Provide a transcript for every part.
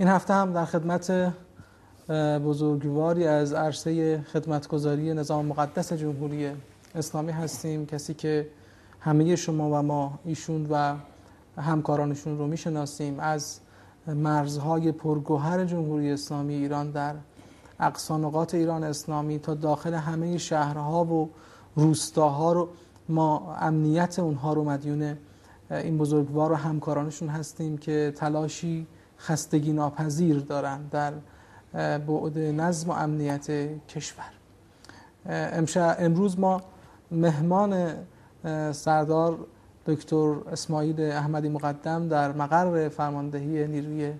این هفته هم در خدمت بزرگواری از عرصه خدمتگذاری نظام مقدس جمهوری اسلامی هستیم. کسی که همه شما و ما ایشون و همکارانشون رو می‌شناسیم از مرزهای پرگوهر جمهوری اسلامی ایران در اقصانقات ایران اسلامی تا داخل همه شهرها و روستاها رو ما امنیت اونها رو مدیون این بزرگوار و همکارانشون هستیم که تلاشی خستگی ناپذیر دارن در بعد نظم و امنیت کشور. امروز ما مهمان سردار دکتر اسماعیل احمدی مقدم در مقر فرماندهی نیروی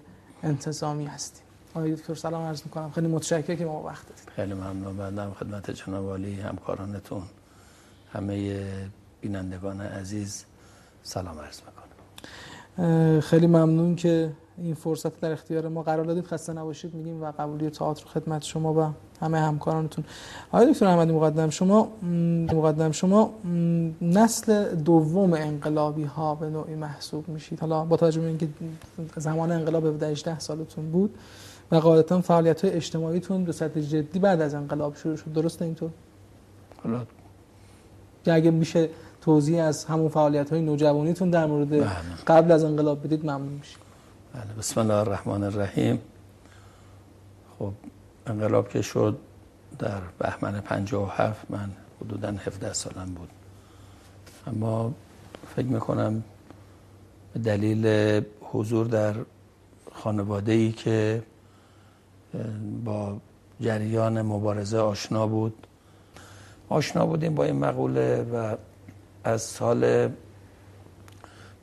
انتظامی هستیم. آقای دکتر سلام عرض می‌کنم. خیلی متشکرم که ما وقت دادید خیلی ممنون. بندم خدمت جناب عالی همکارانتون همه بینندگان عزیز سلام عرض می‌کنم. خیلی ممنون که این فرصت در اختیار ما قرار دادید خسته نباشید. میگیم و قبولی تئاتر خدمت شما و همه همکارانتون. آقای دکتر احمدی مقدم شما مقدم شما نسل دوم انقلابی ها به نوعی محسوب میشید. حالا با توجه به اینکه زمان انقلاب 18 سالتون بود و قاعدتا فعالیت های اجتماعیتون به سطح جدی بعد از انقلاب شروع شد. درسته اینطور؟ حالا اگه میشه توضیح از همون فعالیت های نوجوانیتون در مورد بله. قبل از انقلاب بدید ممنون میشیم. بله بسم الله الرحمن الرحیم خب انقلاب که شد در بهمن 57 من حدودا 17 سالم بود. اما فکر می‌کنم به دلیل حضور در خانواده ای که با جریان مبارزه آشنا بود آشنا بودیم با این مقوله و از سال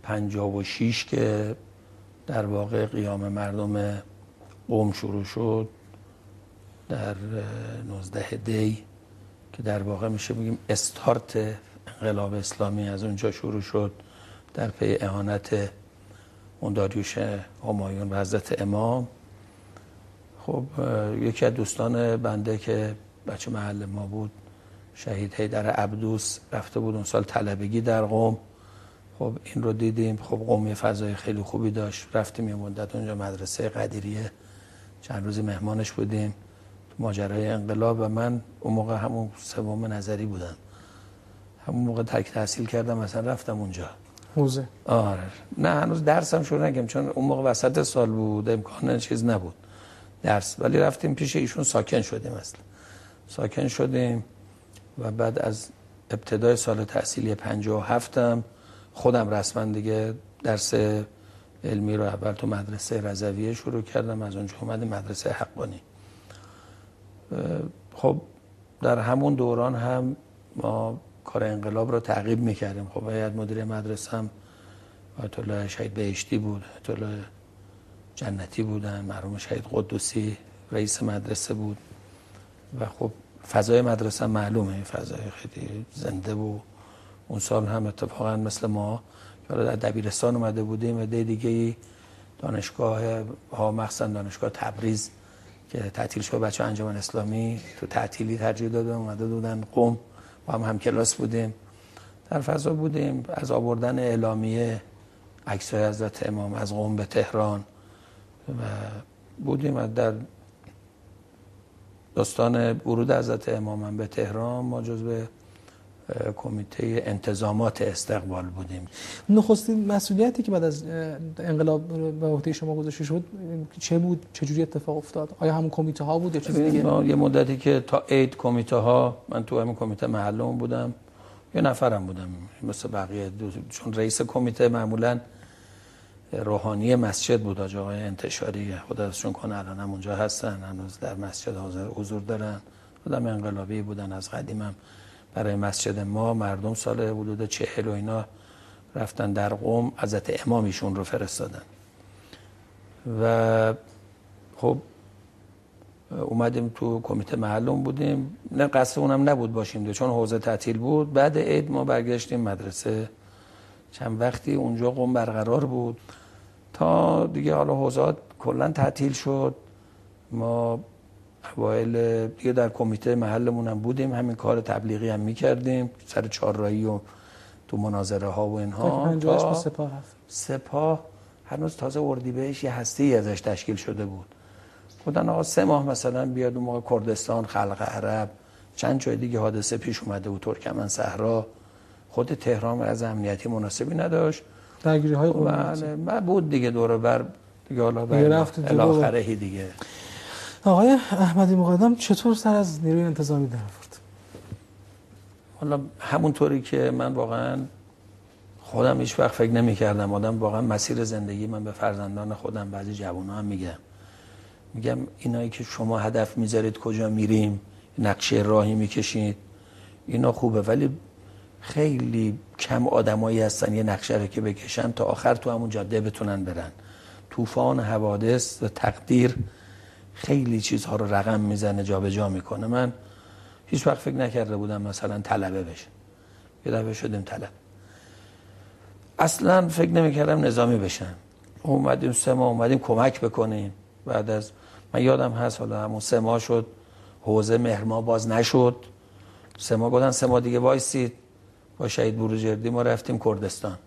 56 که در واقع قیام مردم قوم شروع شد در 19 دی که در واقع میشه بگیم استارت انقلاب اسلامی از اونجا شروع شد در پی اهانت اون داریوش همایون و حضرت امام. خب یکی از دوستان بنده که بچه محل ما بود شهید در عبدوس رفته بود اون سال طلبگی در قوم. خب این رو دیدیم. خب قوم فضای خیلی خوبی داشت. رفتیم یه مدت اونجا مدرسه قدیریه. چند روزی مهمانش بودیم. تو ماجرای انقلاب و من اون موقع همون سوم نظری بودم. همون موقع تک تحصیل کردم مثلا رفتم اونجا. حوزه. آره. نه هنوز درسم شروع نگم چون اون موقع وسط سال بود امکان چیز نبود. درس. ولی رفتیم پیش ایشون ساکن شدیم اصلا. ساکن شدیم و بعد از ابتدای سال تحصیلی 57 هم خودم رسما دیگه درس علمی رو اول تو مدرسه رضویه شروع کردم از اونجا اومدیم مدرسه حقانی. خب در همون دوران هم ما کار انقلاب رو تعقیب می‌کردیم. خب باید مدیر مدرسه هم آیت الله شهید بهشتی بود آیت الله جنتی بودن مرحوم شهید قدوسی رئیس مدرسه بود. و خب فضای مدرسه معلومه فضای خیلی زنده بود اون سال هم اتفاقا مثل ما که در دبیرستان اومده بودیم و دیگه دانشگاه ها مخصوصا دانشگاه تبریز که تعطیل شد بچه انجمن اسلامی تو تعطیلی ترجیح داده اومده بودن قوم با هم هم کلاس بودیم. در فضا بودیم. از آوردن اعلامیه عکسای حضرت امام از قوم به تهران. و بودیم. در داستان ورود حضرت امام به تهران ما جزو کمیته انتظامات استقبال بودیم. نخستین مسئولیتی که بعد از انقلاب به عهده شما گذاشته شد چه بود؟ چه جوری اتفاق افتاد؟ آیا همون کمیته ها بود یا چیز دیگه؟ یه مدتی که تا عید کمیته ها من تو همون کمیته محلم بودم یه نفرم بودم مثل بقیه چون رئیس کمیته معمولا روحانی مسجد بود آقای انتشاری خداشون کنه الان هم اونجا هستن هنوز در مسجد حاضر حضور دارن. آدم انقلابی بودن از قدیمم برای مسجد ما مردم سال حدود چهل و اینا رفتن در قوم حضرت امامیشون رو فرستادن. و خب اومدیم تو کمیته محلم بودیم. نه قصد اونم نبود باشیم ده. چون حوزه تعطیل بود. بعد عید ما برگشتیم مدرسه. چند وقتی اونجا قوم برقرار بود. تا دیگه حالا حوزات کلا تعطیل شد. ما اوایل دیگه در کمیته محلمون هم بودیم. همین کار تبلیغی هم می‌کردیم. سر چهارراهی و تو مناظره ها و اینها. تا سپاه سپاه هنوز تازه اردیبهشت یه هسته ای ازش تشکیل شده بود. بودن آقا سه ماه مثلا بیاد اون موقع کردستان خلق عرب چند جای دیگه حادثه پیش اومده بود ترکمن صحرا. خود تهران از امنیتی مناسبی نداشت. درگیری های بله بود. دیگه دور بر دیگه حالا الاخره دیگه. آقای احمدی مقدم چطور سر از نیروی انتظامی در آورد؟ حالا همونطوری که من واقعا خودم هیچ وقت فکر نمی کردم آدم واقعا مسیر زندگی من به فرزندان خودم بعضی جوان هم میگم میگم اینایی که شما هدف می‌ذارید کجا میریم؟ نقشه راهی می‌کشید؟ اینا خوبه ولی خیلی کم آدمایی هستن یه نقشه رو که بکشن تا آخر تو همون جاده بتونن برن. طوفان حوادث و تقدیر خیلی چیزها رو رقم می‌زنه جابجا می‌کنه. من هیچ وقت فکر نکرده بودم مثلا طلبه بشه. یه دفعه شدیم طلب. اصلا فکر نمی‌کردم نظامی بشن. اومدیم سه ماه اومدیم کمک بکنیم. بعد از من یادم هست حالا همون سه ماه شد. حوزه مهرما باز نشد. سه ماه گفتن سه ماه دیگه وایسید. با شهید بروجردی ما رفتیم کردستان.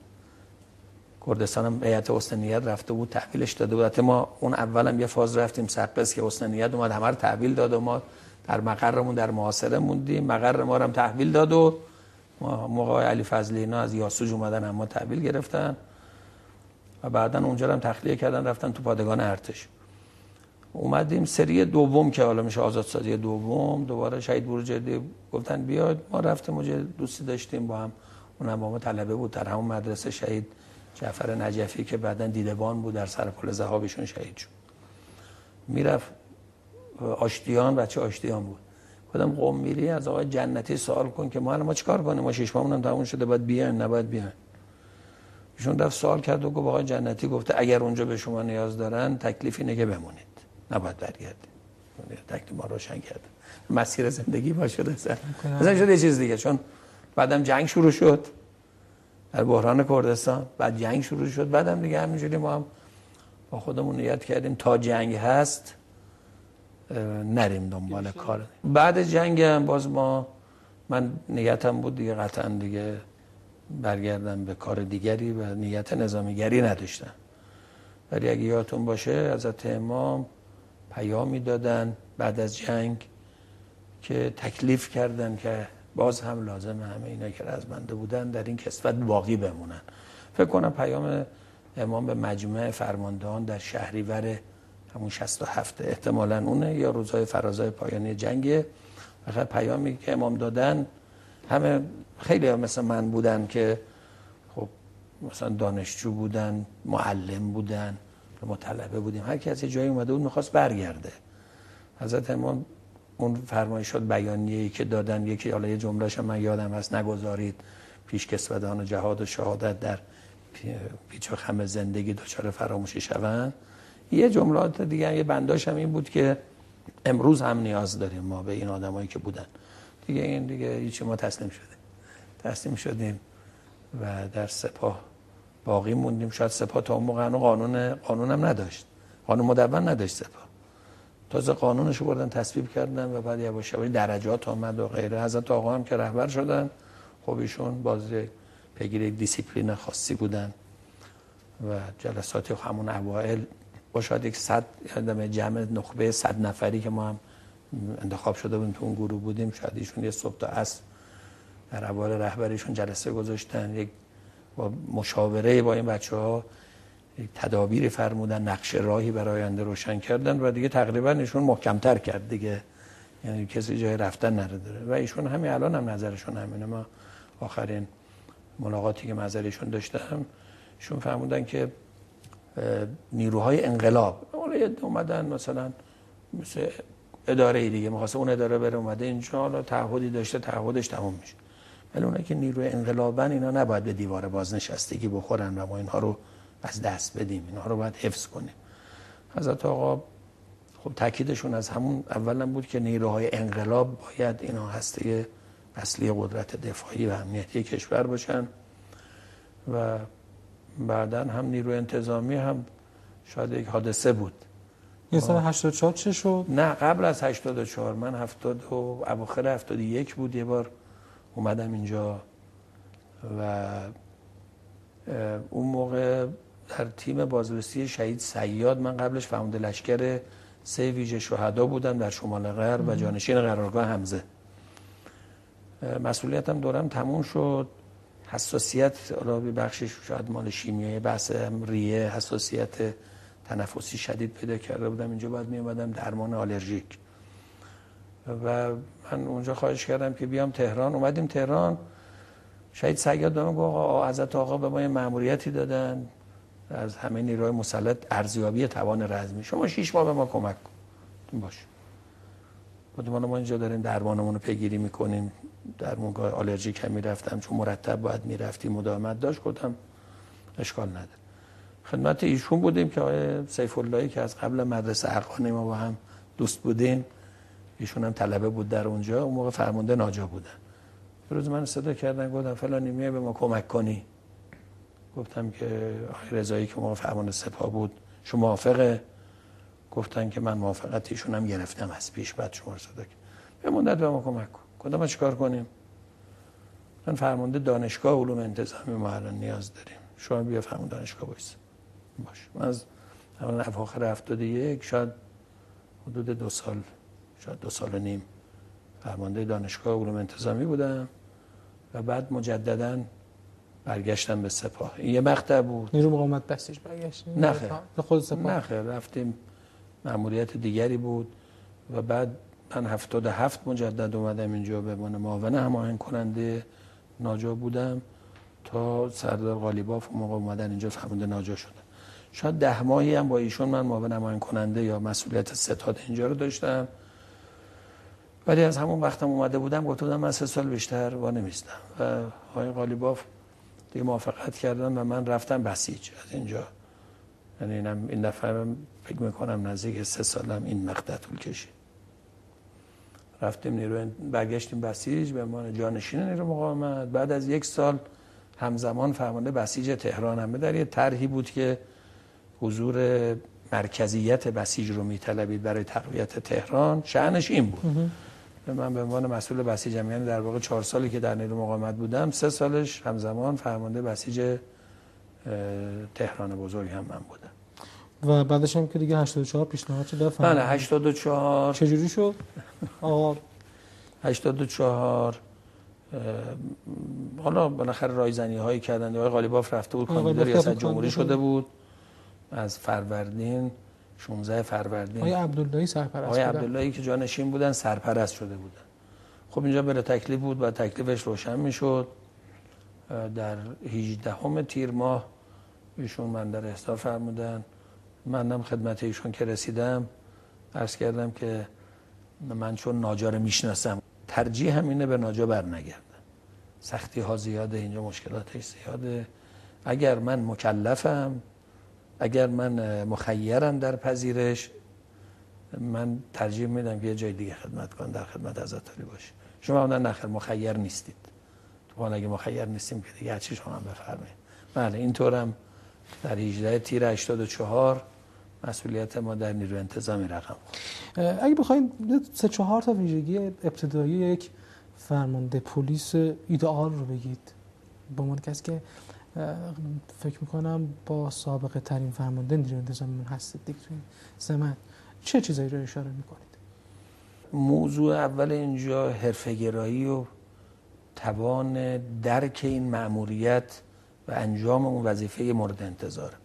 کردستان هم هیئت حسن رفته بود تحویلش داده بود. ما اون اولم یه فاز رفتیم سقس که حسن نیت اومد همه رو تحویل داد و ما در مقرمون در محاصره موندیم. مقر ما هم تحویل داد و موقع علی فضلی اینا از یاسوج اومدن اما تحویل گرفتن. و بعدا اونجا هم تخلیه کردن رفتن تو پادگان ارتش. اومدیم سری دوم که حالا میشه آزادسازی دوم. دوباره شهید بروجردی گفتن بیاد ما رفتیم اونجا دوستی داشتیم با هم. اونم با ما طلبه بود. در همون مدرسه شهید جعفر نجفی که بعدا دیدبان بود در سر پل زهابشون شهید شد. می‌رفت آشتیان بچه آشتیان بود. گفتم قوم میری از آقای جنتی سوال کن که ما ما چیکار کنیم؟ ما شش ماهمون هم تموم شده باید بیان نباید بیان. ایشون رفت سوال کرد و گفت آقای جنتی گفته اگر اونجا به شما نیاز دارن تکلیف اینه که بمونید. نباید برگردید تکلیف ما روشن کرد. مسیر زندگی با شده. مثلا شده یه چیز دیگه چون بعدم جنگ شروع شد. در بحران کردستان. بعد جنگ شروع شد. بعدم دیگه همینجوری ما هم با خودمون نیت کردیم. تا جنگ هست نریم دنبال کار. بعد جنگ هم باز ما من نیتم بود دیگه قطعا دیگه برگردم به کار دیگری و نیت نظامیگری نداشتم. ولی اگه یادتون باشه حضرت امام پیامی دادن بعد از جنگ که تکلیف کردن که باز هم لازم همه اینا که رزمنده بودن در این کسفت باقی بمونن. فکر کنم پیام امام به مجمع فرماندهان در شهریور همون 67 احتمالا اونه یا روزهای فرازای پایانی جنگ فقط پیامی که امام دادن همه خیلی مثل من بودن که خب مثلا دانشجو بودن معلم بودن مطلبه بودیم. هر کی از یه جایی اومده بود می‌خواست برگرده. حضرت امام اون فرمایشات بیانیه‌ای که دادن یکی حالا یه جملهش من یادم هست نگذارید پیش کسودان و جهاد و شهادت در پیچ و خم زندگی دچار فراموشی شوند. یه جملات دیگه یه بنداش هم این بود که امروز هم نیاز داریم ما به این آدمایی که بودن. دیگه این دیگه هیچی ما تسلیم شدیم. تسلیم شدیم و در سپاه باقی موندیم. شاید سپاه تا اون موقع قانون قانون هم نداشت. قانون مدون نداشت سپاه. تازه قانونش بردن تصویب کردن و بعد یواش یواش درجات آمد و غیره. حضرت آقا هم که رهبر شدن خب ایشون باز پیگیر دیسیپلین خاصی بودن و جلساتی همون اوائل با شاید یک صد جمع نخبه صد نفری که ما هم انتخاب شده بودیم تو اون گروه بودیم شاید ایشون یه صبح تا عصر در اوایل رهبریشون جلسه گذاشتن. یک با مشاوره با این بچه ها تدابیر فرمودن نقش راهی برای آینده روشن کردن و دیگه تقریبا ایشون محکمتر کرد دیگه. یعنی کسی جای رفتن نداره. و ایشون همین الان هم نظرشون همینه. ما آخرین ملاقاتی که مزارشون داشتم ایشون فرمودن که نیروهای انقلاب حالا اومدن مثلا مثل اداره دیگه می‌خواسته اون اداره بره اومده اینجا حالا تعهدی داشته تعهدش تموم میشه. ولی اونایی که نیروی انقلابن اینا نباید به دیوار بازنشستگی بخورن و ما اینها رو از دست بدیم. اینها رو باید حفظ کنیم. حضرت آقا خب تاکیدشون از همون اولا بود که نیروهای انقلاب باید اینا هسته اصلی قدرت دفاعی و امنیتی کشور باشن و بعدا هم نیروی انتظامی هم شاید یک حادثه بود. یه سال 84 چه شد؟ نه قبل از 84 من 70 و اواخر 71 بود یه بار اومدم اینجا و اون موقع در تیم بازرسی شهید سیاد من قبلش فرمانده لشکر سه ویژه شهدا بودم در شمال غرب و جانشین قرارگاه حمزه. مسئولیتم دورم تموم شد. حساسیت حالا بخشش شاید مال شیمیایی بحث ریه حساسیت تنفسی شدید پیدا کرده بودم. اینجا باید می درمان آلرژیک. و من اونجا خواهش کردم که بیام تهران. اومدیم تهران. شهید سیاد به گفت آقا حضرت آقا به ما یه مأموریتی دادن. از همه نیروهای مسلط ارزیابی توان رزمی. شما شش ماه به ما کمک کن. باش. گفتم ما اینجا داریم درمانمون رو پیگیری می‌کنیم. در مونگاه آلرژیک هم می‌رفتم چون مرتب باید می‌رفتیم مداومت داشت گفتم اشکال نداره. خدمت ایشون بودیم که آقای سیف اللهی که از قبل مدرسه ارقانی ما با هم دوست بودیم ایشون هم طلبه بود در اونجا اون موقع فرمانده ناجا بودن. روز من صدا کردن گفتم فلانی میای به ما کمک کنی. گفتم که آقای رضایی که موقع فرمانده سپاه بود شما موافقه؟ گفتن که من موافقت ایشون گرفتم از پیش بعد شما رو صدا به مدت به ما کمک کن. ما چیکار کنیم؟ من فرمانده دانشگاه علوم انتظامی ما الان نیاز داریم. شما بیا فرمانده دانشگاه بایست باش. من از اول اواخر 71 شاید حدود دو سال شاید دو سال و نیم فرمانده دانشگاه علوم انتظامی بودم و بعد مجددا برگشتم به سپاه. یه مقطع بود. نیرو مقاومت بسیج برگشتیم. نه خیر. خود سپاه. نه خیر. رفتیم. مأموریت دیگری بود. و بعد من هفتاد هفت مجدد اومدم اینجا به من معاون هماهنگ کننده ناجا بودم تا سردار غالیباف موقع اومدن اینجا فرمانده ناجا شدم شاید ده ماهی هم با ایشون من معاون هماهنگ کننده یا مسئولیت ستاد اینجا رو داشتم. ولی از همون وقتم اومده بودم گفته بودم من سه سال بیشتر وا نمیستم و های غالیباف دیگه موافقت کردن و من رفتم بسیج. از اینجا. یعنی این دفعه فکر می‌کنم نزدیک سه سالم این مقطع طول کشید. رفتیم نیرو برگشتیم بسیج به عنوان جانشین نیرو مقاومت. بعد از یک سال همزمان فرمانده بسیج تهران هم. در یه طرحی بود که حضور مرکزیت بسیج رو میطلبید برای تقویت تهران. شأنش این بود. من به عنوان مسئول بسیج یعنی در واقع چهار سالی که در نیرو مقاومت بودم سه سالش همزمان فرمانده بسیج تهران بزرگ هم من بودم. و بعدش هم که دیگه 84 پیشنهاد شد بله 84 چجوری شد؟ آقا 84 حالا بالاخره رایزنی هایی کردن آقای غالیباف رفته بود کاندید ریاست جمهوری شده بود از فروردین. 16 فروردین. آقای عبداللهی سرپرست آقای عبداللهی که جانشین بودن سرپرست شده بودن. خب اینجا بلا تکلیف بود و تکلیفش روشن می‌شد. در 18 همه تیر ماه ایشون من در احضار فرمودن. منم خدمت ایشون که رسیدم. عرض کردم که من چون ناجا می‌شناسم ترجیح همینه به ناجا برنگردم. سختی ها زیاده اینجا مشکلاتش زیاده. اگر من مکلفم اگر من مخیرم در پذیرش من ترجیح میدم که یه جای دیگه خدمت کنم در خدمت عزتاری باشه. شما نه نخیر مخیر نیستید. تو اگه مخیر نیستیم که دیگه چی شما بفرمایید. بله اینطورم در 18 تیر 84 مسئولیت ما در نیرو انتظامی رقم اگه بخوایم سه چهار تا ویژگی ابتدایی یک فرمانده پلیس ایدئال رو بگید. با من کسی که فکر می‌کنم با سابقه ترین فرمانده نیرو انتظامی هستید دیگه زمان چه چیزایی رو اشاره می‌کنید؟ موضوع اول اینجا حرفه‌گرایی و توان درک این مأموریت و انجام اون وظیفه مورد انتظار.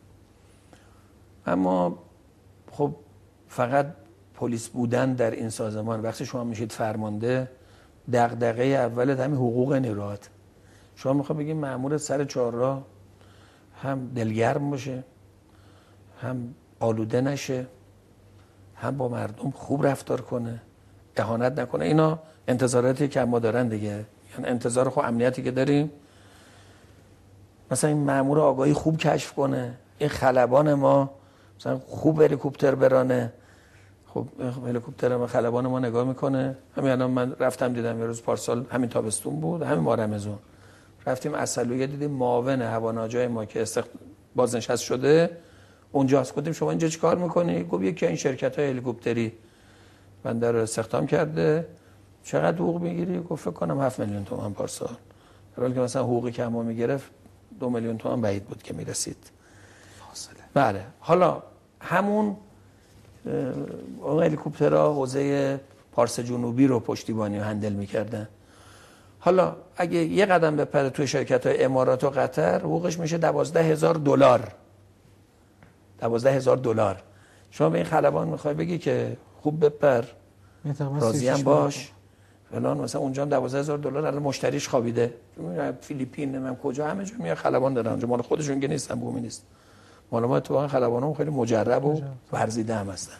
اما خب فقط پلیس بودن در این سازمان وقتی شما میشید فرمانده دغدغه اول همین حقوق نیروهات شما می‌خواد بگید مأمور سر چهارراه هم دلگرم باشه هم آلوده نشه هم با مردم خوب رفتار کنه اهانت نکنه. اینا انتظاراتی که ما دارن دیگه. یعنی انتظار خب امنیتی که داریم. مثلا این مامور آگاهی خوب کشف کنه. این خلبان ما مثلا خوب هلیکوپتر برانه. خب هلیکوپتر ما خلبان ما نگاه می‌کنه. همین الان من رفتم دیدم یه روز پارسال همین تابستون بود همین ماه رمضان رفتیم اصلویه دیدیم معاون هواناجای ما که استخ... بازنشست شده. اونجاست گفتیم شما اینجا چیکار می‌کنی؟ گفت یکی این شرکت های هلیکوپتری بنده رو استخدام کرده. چقدر حقوق می‌گیری؟ گفت فکر کنم 7 میلیون تومان پارسال. در حالی که مثلا حقوقی که ما می‌گرفت دو میلیون تومان بعید بود که می‌رسید. فاصله. بله. حالا همون اون هلیکوپترها حوزه پارس جنوبی رو پشتیبانی و هندل می‌کردن. حالا اگه یه قدم بپره توی شرکت های امارات و قطر حقوقش میشه دوازده هزار دلار. دوازده هزار دلار. شما به این خلبان می‌خوای بگی که خوب بپر. راضی هم باش. فلان مثلا اونجا هم 12000 دلار الان مشتریش خوابیده. فیلیپین من کجا همه جا میاد خلبان دارن اونجا. مال خودشون که نیستن بومی نیست مال ما اتفاقا خلبان خیلی مجرب و ورزیده هم هستن.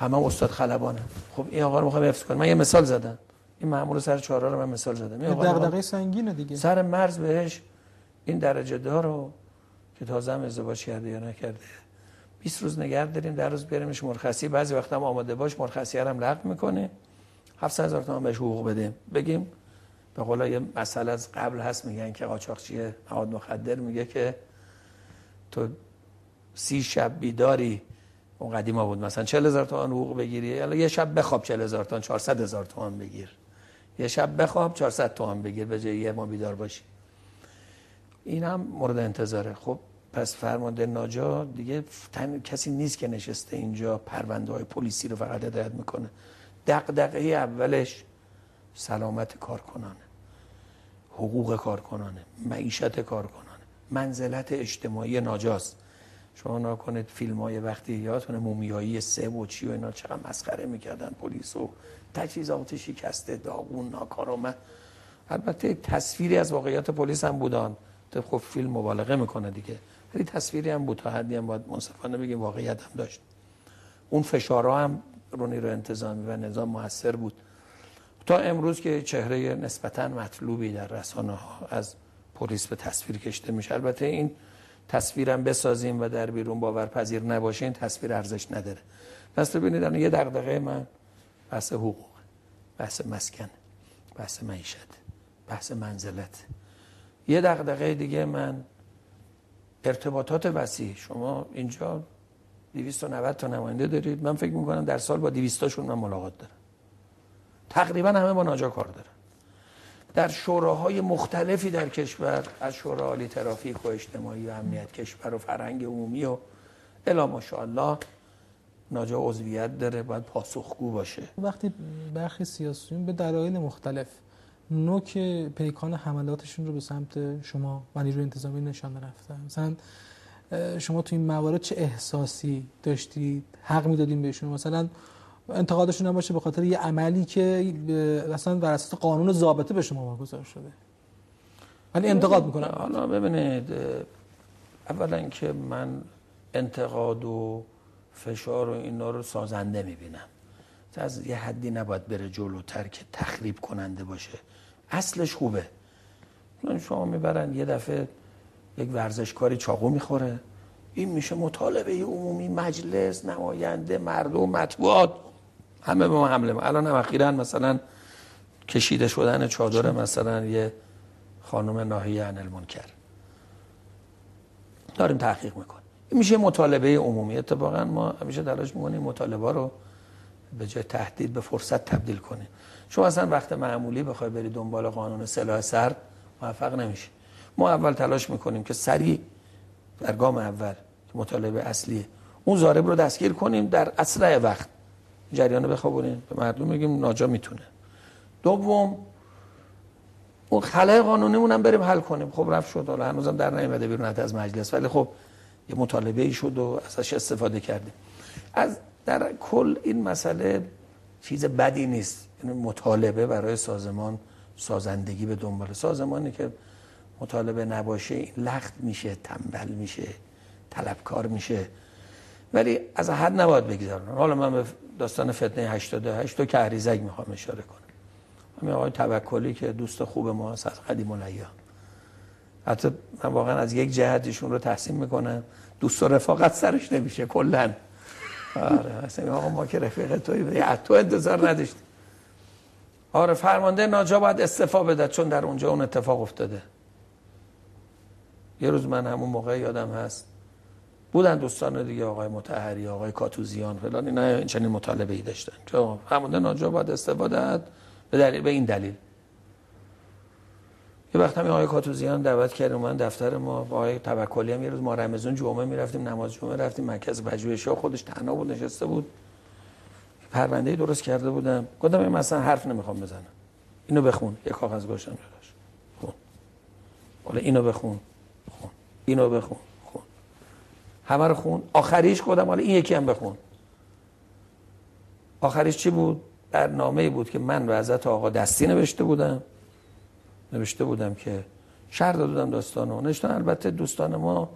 همه استاد خلبانه. خب این آقا رو می‌خوام حفظ کنم. من یه مثال زدم. این مامور سر چهارراه رو من مثال زدم. این دغدغه سنگینه دیگه. سر مرز بهش این درجه دار رو که تازه هم ازدواج کرده یا نکرده. 20 روز نگه داریم در روز بیاریمش مرخصی. بعضی وقت هم آماده باش مرخصی هم لغو می‌کنه. 700 هزار تومان بهش حقوق بدیم بگیم به قول یه مسئله از قبل هست میگن که قاچاقچی مواد مخدر میگه که تو سی شب بیداری اون قدیما بود. مثلا 40 هزار تومان حقوق بگیری یا یه شب بخواب 40 هزار تومان 400 هزار تومان بگیر. یه شب بخواب 400 تومان بگیر به جای یه ما بیدار باشی. این هم مورد انتظاره. خب پس فرمانده ناجا دیگه تن... کسی نیست که نشسته اینجا پرونده های پلیسی رو فقط هدایت می‌کنه. دقدقه اولش سلامت کارکنانه حقوق کارکنانه معیشت کارکنانه منزلت اجتماعی ناجاست. شما نکنید فیلم های وقتی یادتونه مومیایی سه و چی و اینا چقدر مسخره می‌کردن پلیس و تجهیزات شکسته داغون ناکارآمد. البته تصویری از واقعیت پلیس هم بودن. خب فیلم مبالغه می‌کنه دیگه. ولی تصویری هم بود. تا حدی هم باید منصفانه بگیم واقعیت هم داشت. اون فشارها هم رو نیرو انتظامی و نظام موثر بود. تا امروز که چهره نسبتا مطلوبی در رسانه ها از پلیس به تصویر کشته میشه. البته این تصویرم بسازیم و در بیرون باورپذیر نباشه این تصویر ارزش نداره. پس ببینید الان یه دغدغه من بحث حقوق بحث مسکن بحث معیشت بحث منزلت. یه دغدغه دیگه من ارتباطات وسیع. شما اینجا 290 تا نماینده دارید. من فکر می‌کنم در سال با 200 تاشون من ملاقات دارم. تقریبا همه با ناجا کار دارن. در شوراهای مختلفی در کشور از شورا عالی ترافیک و اجتماعی و امنیت کشور و فرهنگ عمومی و الا ماشاءالله ناجا عضویت داره باید پاسخگو باشه. وقتی برخی سیاسیون به دلایل مختلف نوک پیکان حملاتشون رو به سمت شما و نیروی انتظامی نشان رفتن مثلا شما تو این موارد چه احساسی داشتید؟ حق می‌دادین بهشون؟ مثلا انتقادشون هم باشه به خاطر یه عملی که مثلا بر اساس قانون ضابطه به شما واگذار شده. ولی انتقاد می‌کنم. حالا ببینید اولا که من انتقاد و فشار و اینا رو سازنده می‌بینم. از یه حدی نباید بره جلوتر که تخریب کننده باشه. اصلش خوبه. شما می‌برن یه دفعه یک ورزشکاری چاقو می‌خوره. این میشه مطالبه عمومی مجلس نماینده مردم مطبوعات. همه به ما حمله الان هم اخیرا مثلا کشیده شدن چادر مثلا یه خانم ناهیه عن المنکر داریم تحقیق می‌کنیم. میشه مطالبه عمومی. اتفاقا ما همیشه تلاش می‌کنیم مطالبه رو به جای تهدید به فرصت تبدیل کنیم. شما اصلا وقت معمولی بخوای بری دنبال قانون سلاح سر موفق نمیشه ما اول تلاش می‌کنیم که سریع در گام اول مطالبه اصلیه اون زارب رو دستگیر کنیم در اسرع وقت. جریان بخوابونیم. به مردم بگیم ناجا می‌تونه. دوم اون خلای قانونیمون هم بریم حل کنیم. خب رفت شد. حالا هنوزم در نیومده بیرون از مجلس. ولی خب یه مطالبه ای شد و ازش استفاده کردیم. از در کل این مسئله چیز بدی نیست. یعنی مطالبه برای سازمان سازندگی به دنبال. سازمانی که مطالبه نباشه این لخت میشه تنبل میشه طلبکار میشه. ولی از حد نباید بگذارن. حالا من به داستان فتنه 88 تو کهریزک می‌خوام اشاره کنم. همین آقای توکلی که دوست خوب ما از قدیم الایام حتی من واقعا از یک جهتشون رو تحسین می‌کنم دوست و رفاقت سرش نمیشه کلا. آره اصلا آقا ما که رفیق توی تو انتظار نداشتیم آره فرمانده ناجا باید استفا بده چون در اونجا اون اتفاق افتاده. یه روز من همون موقع یادم هست. بودن دوستان دیگه آقای متحری آقای کاتوزیان فلان اینا این چنین مطالبه ای داشتن فرمانده ناجا باید استفاده به دلیل به این دلیل. یه وقت همین آقای کاتوزیان دعوت کرد من دفتر ما. با آقای توکلی هم یه روز ما رمضان جمعه می‌رفتیم نماز جمعه رفتیم. مرکز پژوهشی خودش تنها بود نشسته بود. پرونده درست کرده بودم. گفتم این مثلا حرف نمی‌خوام بزنم. اینو بخون. یه کاغذ گوشم جلوش. خون. حالا اینو بخون. خون. اینو بخون. خون. همه رو خون. آخریش گفتم حالا این یکی هم بخون. آخریش چی بود؟ در نامه بود که من به حضرت آقا دستی نوشته بودم. نوشته بودم که شهر دادم داستانو. نشتن البته دوستان ما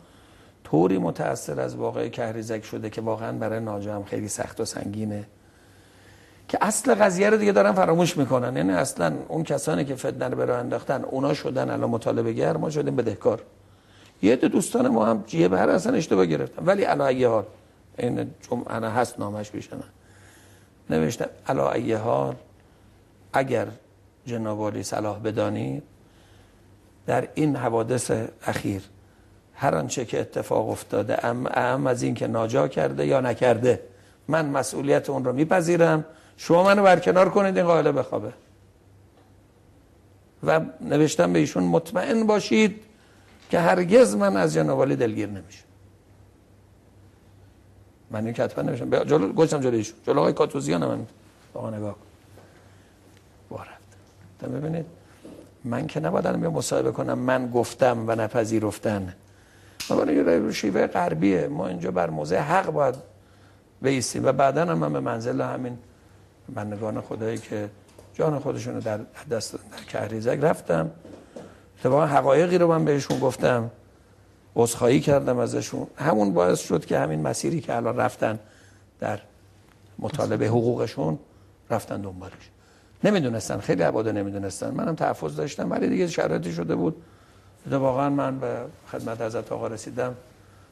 طوری متأثر از واقع کهریزک شده که واقعا برای ناجا هم خیلی سخت و سنگینه. که اصل قضیه رو دیگه دارن فراموش می‌کنن. یعنی اصلا اون کسانی که فتنه رو برای انداختن اونا شدن الان مطالبه گر ما شدیم بدهکار. یه دو دوستان ما هم جیه بر اصلا اشتباه گرفتن. ولی علا ایه حال این جمعه هست نامش بیشنه نوشتم علا ایه حال اگر جناب صلاح بدانید در این حوادث اخیر هر آنچه که اتفاق افتاده ام از این که ناجا کرده یا نکرده من مسئولیت اون رو میپذیرم. شما منو برکنار کنید این قائله بخوابه. و نوشتم به ایشون مطمئن باشید که هرگز من از جناب دلگیر نمیشه من این کتبه نمیشم جلو گوشم جلو ایشون جلو آقای کاتوزیان من. آقا نگاه تا ببینید من که نباید بیا مصاحبه کنم من گفتم و نپذیرفتن. ما رو شیوه غربیه. ما اینجا بر موضع حق باید بیستیم و بعدا هم من به منزل همین بندگان خدایی که جان خودشون رو در دست در کهریزک رفتم اتفاقا حقایقی رو من بهشون گفتم عذرخواهی کردم ازشون. همون باعث شد که همین مسیری که الان رفتن در مطالبه حقوقشون رفتن دنبالش. نمی‌دونستن خیلی عباده نمی‌دونستن. منم تحفظ داشتم ولی دیگه شرایطی شده بود. واقعا من به خدمت حضرت آقا رسیدم.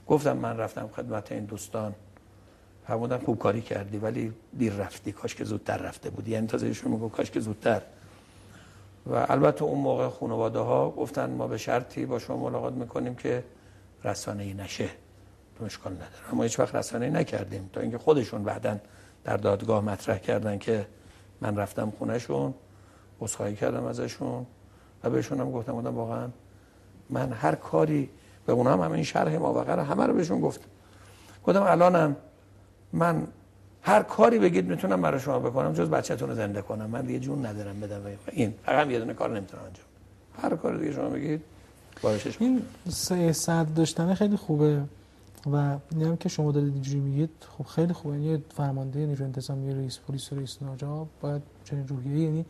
گفتم من رفتم خدمت این دوستان. فرمودن خوب کاری کردی ولی دیر رفتی. کاش که زودتر رفته بودی. یعنی تازه ایشون میگو کاش که زودتر. و البته اون موقع خانواده ها گفتن ما به شرطی با شما ملاقات می‌کنیم که رسانه ای نشه. تو نداره. اما هیچ وقت رسانه ای نکردیم. تا اینکه خودشون بعدا در دادگاه مطرح کردن که من رفتم خونهشون عذرخواهی کردم ازشون و بهشون هم گفتم بودم واقعا من هر کاری به اونها هم همین شرح ما وغیره همه رو بهشون گفتم. گفتم الانم من هر کاری بگید می‌تونم برای شما بکنم جز بچه‌تون رو زنده کنم. من دیگه جون ندارم بدم این. فقط یه دونه کار نمی‌تونم انجام. هر کاری دیگه شما بگید بارشش این ساعت داشتن خیلی خوبه. و هم که شما دارید اینجوری میگید خب خیلی خوبه. یعنی فرمانده نیروی انتظامی رئیس پلیس و رئیس ناجا باید چنین روحیه یعنی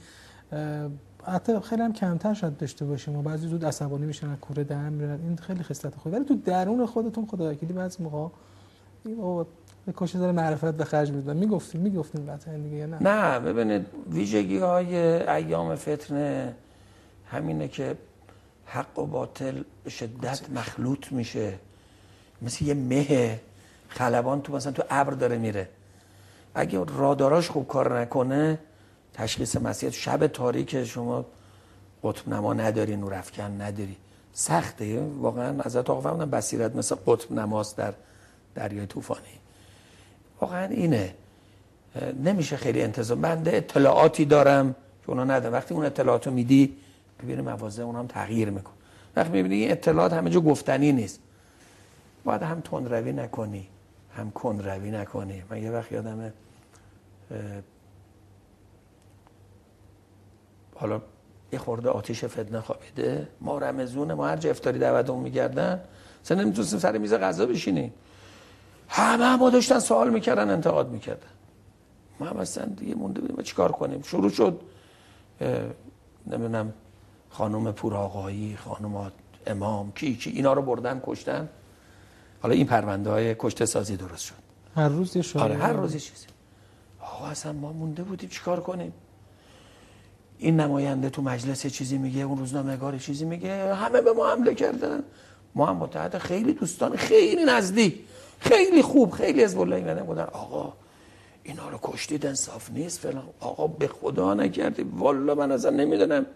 حتی خیلی هم کمتر شاید داشته باشیم و بعضی زود عصبانی میشن کوره در میرن این خیلی خصلت خوبه. ولی تو درون خودتون خدا وکیلی بعضی موقع این کاش داره معرفت به خرج میدن می‌گفتیم می‌گفتیم قطعا دیگه نه؟ نه ببینید ویژگی های ایام فتنه همینه که حق و باطل به شدت مخلوط میشه. مثل یه مه خلبان تو مثلا تو ابر داره میره. اگه راداراش خوب کار نکنه تشخیص مسیحیت شب تاریک شما قطب نما نداری نور افکن نداری. سخته. واقعا از آقا بصیرت مثل قطب نماست در دریای طوفانی. واقعا اینه. نمیشه خیلی انتظار بنده اطلاعاتی دارم که اونا ندارم وقتی اون اطلاعاتو میدی ببینی موازه اونم تغییر میکن وقتی می‌بینی این اطلاعات همه جا گفتنی نیست. باید هم تند روی نکنی هم کند روی نکنی. من یه وقت یادمه حالا یه خورده آتیش فتنه خوابیده. ما رمزونه ما هر جا افتاری دعوت اون میگردن سن نمی‌تونستیم سر میز غذا بشینیم. همه ما داشتن سوال می‌کردن انتقاد می‌کردن. ما هم اصلا دیگه مونده بودیم چیکار کنیم؟ شروع شد. نمی‌دونم خانم پور آقایی خانم امام کی کی اینا رو بردن کشتن. حالا این پرونده های کشته سازی درست شد. هر روز یه آره هر روز یه چیزی. آقا اصلا ما مونده بودیم چیکار کنیم؟ این نماینده تو مجلس چیزی میگه اون روزنامه‌نگار چیزی میگه همه به ما حمله کردن. ما هم متحد خیلی دوستان خیلی نزدیک خیلی خوب خیلی از الله اینا بودن آقا اینا رو کشتید انصاف نیست فلان. آقا به خدا نکردی. والا من اصلا نمی‌دونم.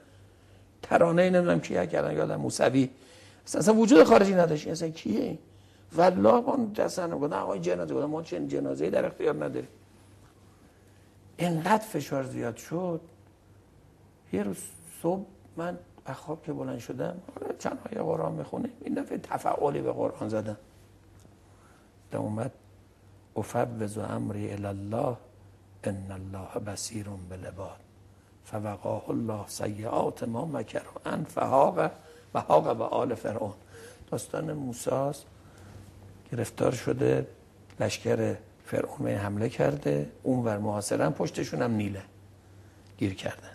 ترانه نمی‌دونم کیه کردن. یادم موسوی. اصلا وجود خارجی نداشت. اصلا کیه؟ والله من دستن گفتن آقای جنازه گفتن ما چه جنازه در اختیار نداریم. اینقدر فشار زیاد شد. یه روز صبح من خواب که بلند شدم چند های قرآن می‌خونه این دفعه تفعالی به قرآن زدم. در اومد افوض امری الله ان الله بصیر بالعباد فوقاه الله سیئات ما مکر ان فهاق و حاق به آل فرعون. داستان موساس گرفتار شده لشکر فرعون به حمله کرده اون ور محاصرن پشتشون هم نیله گیر کردن.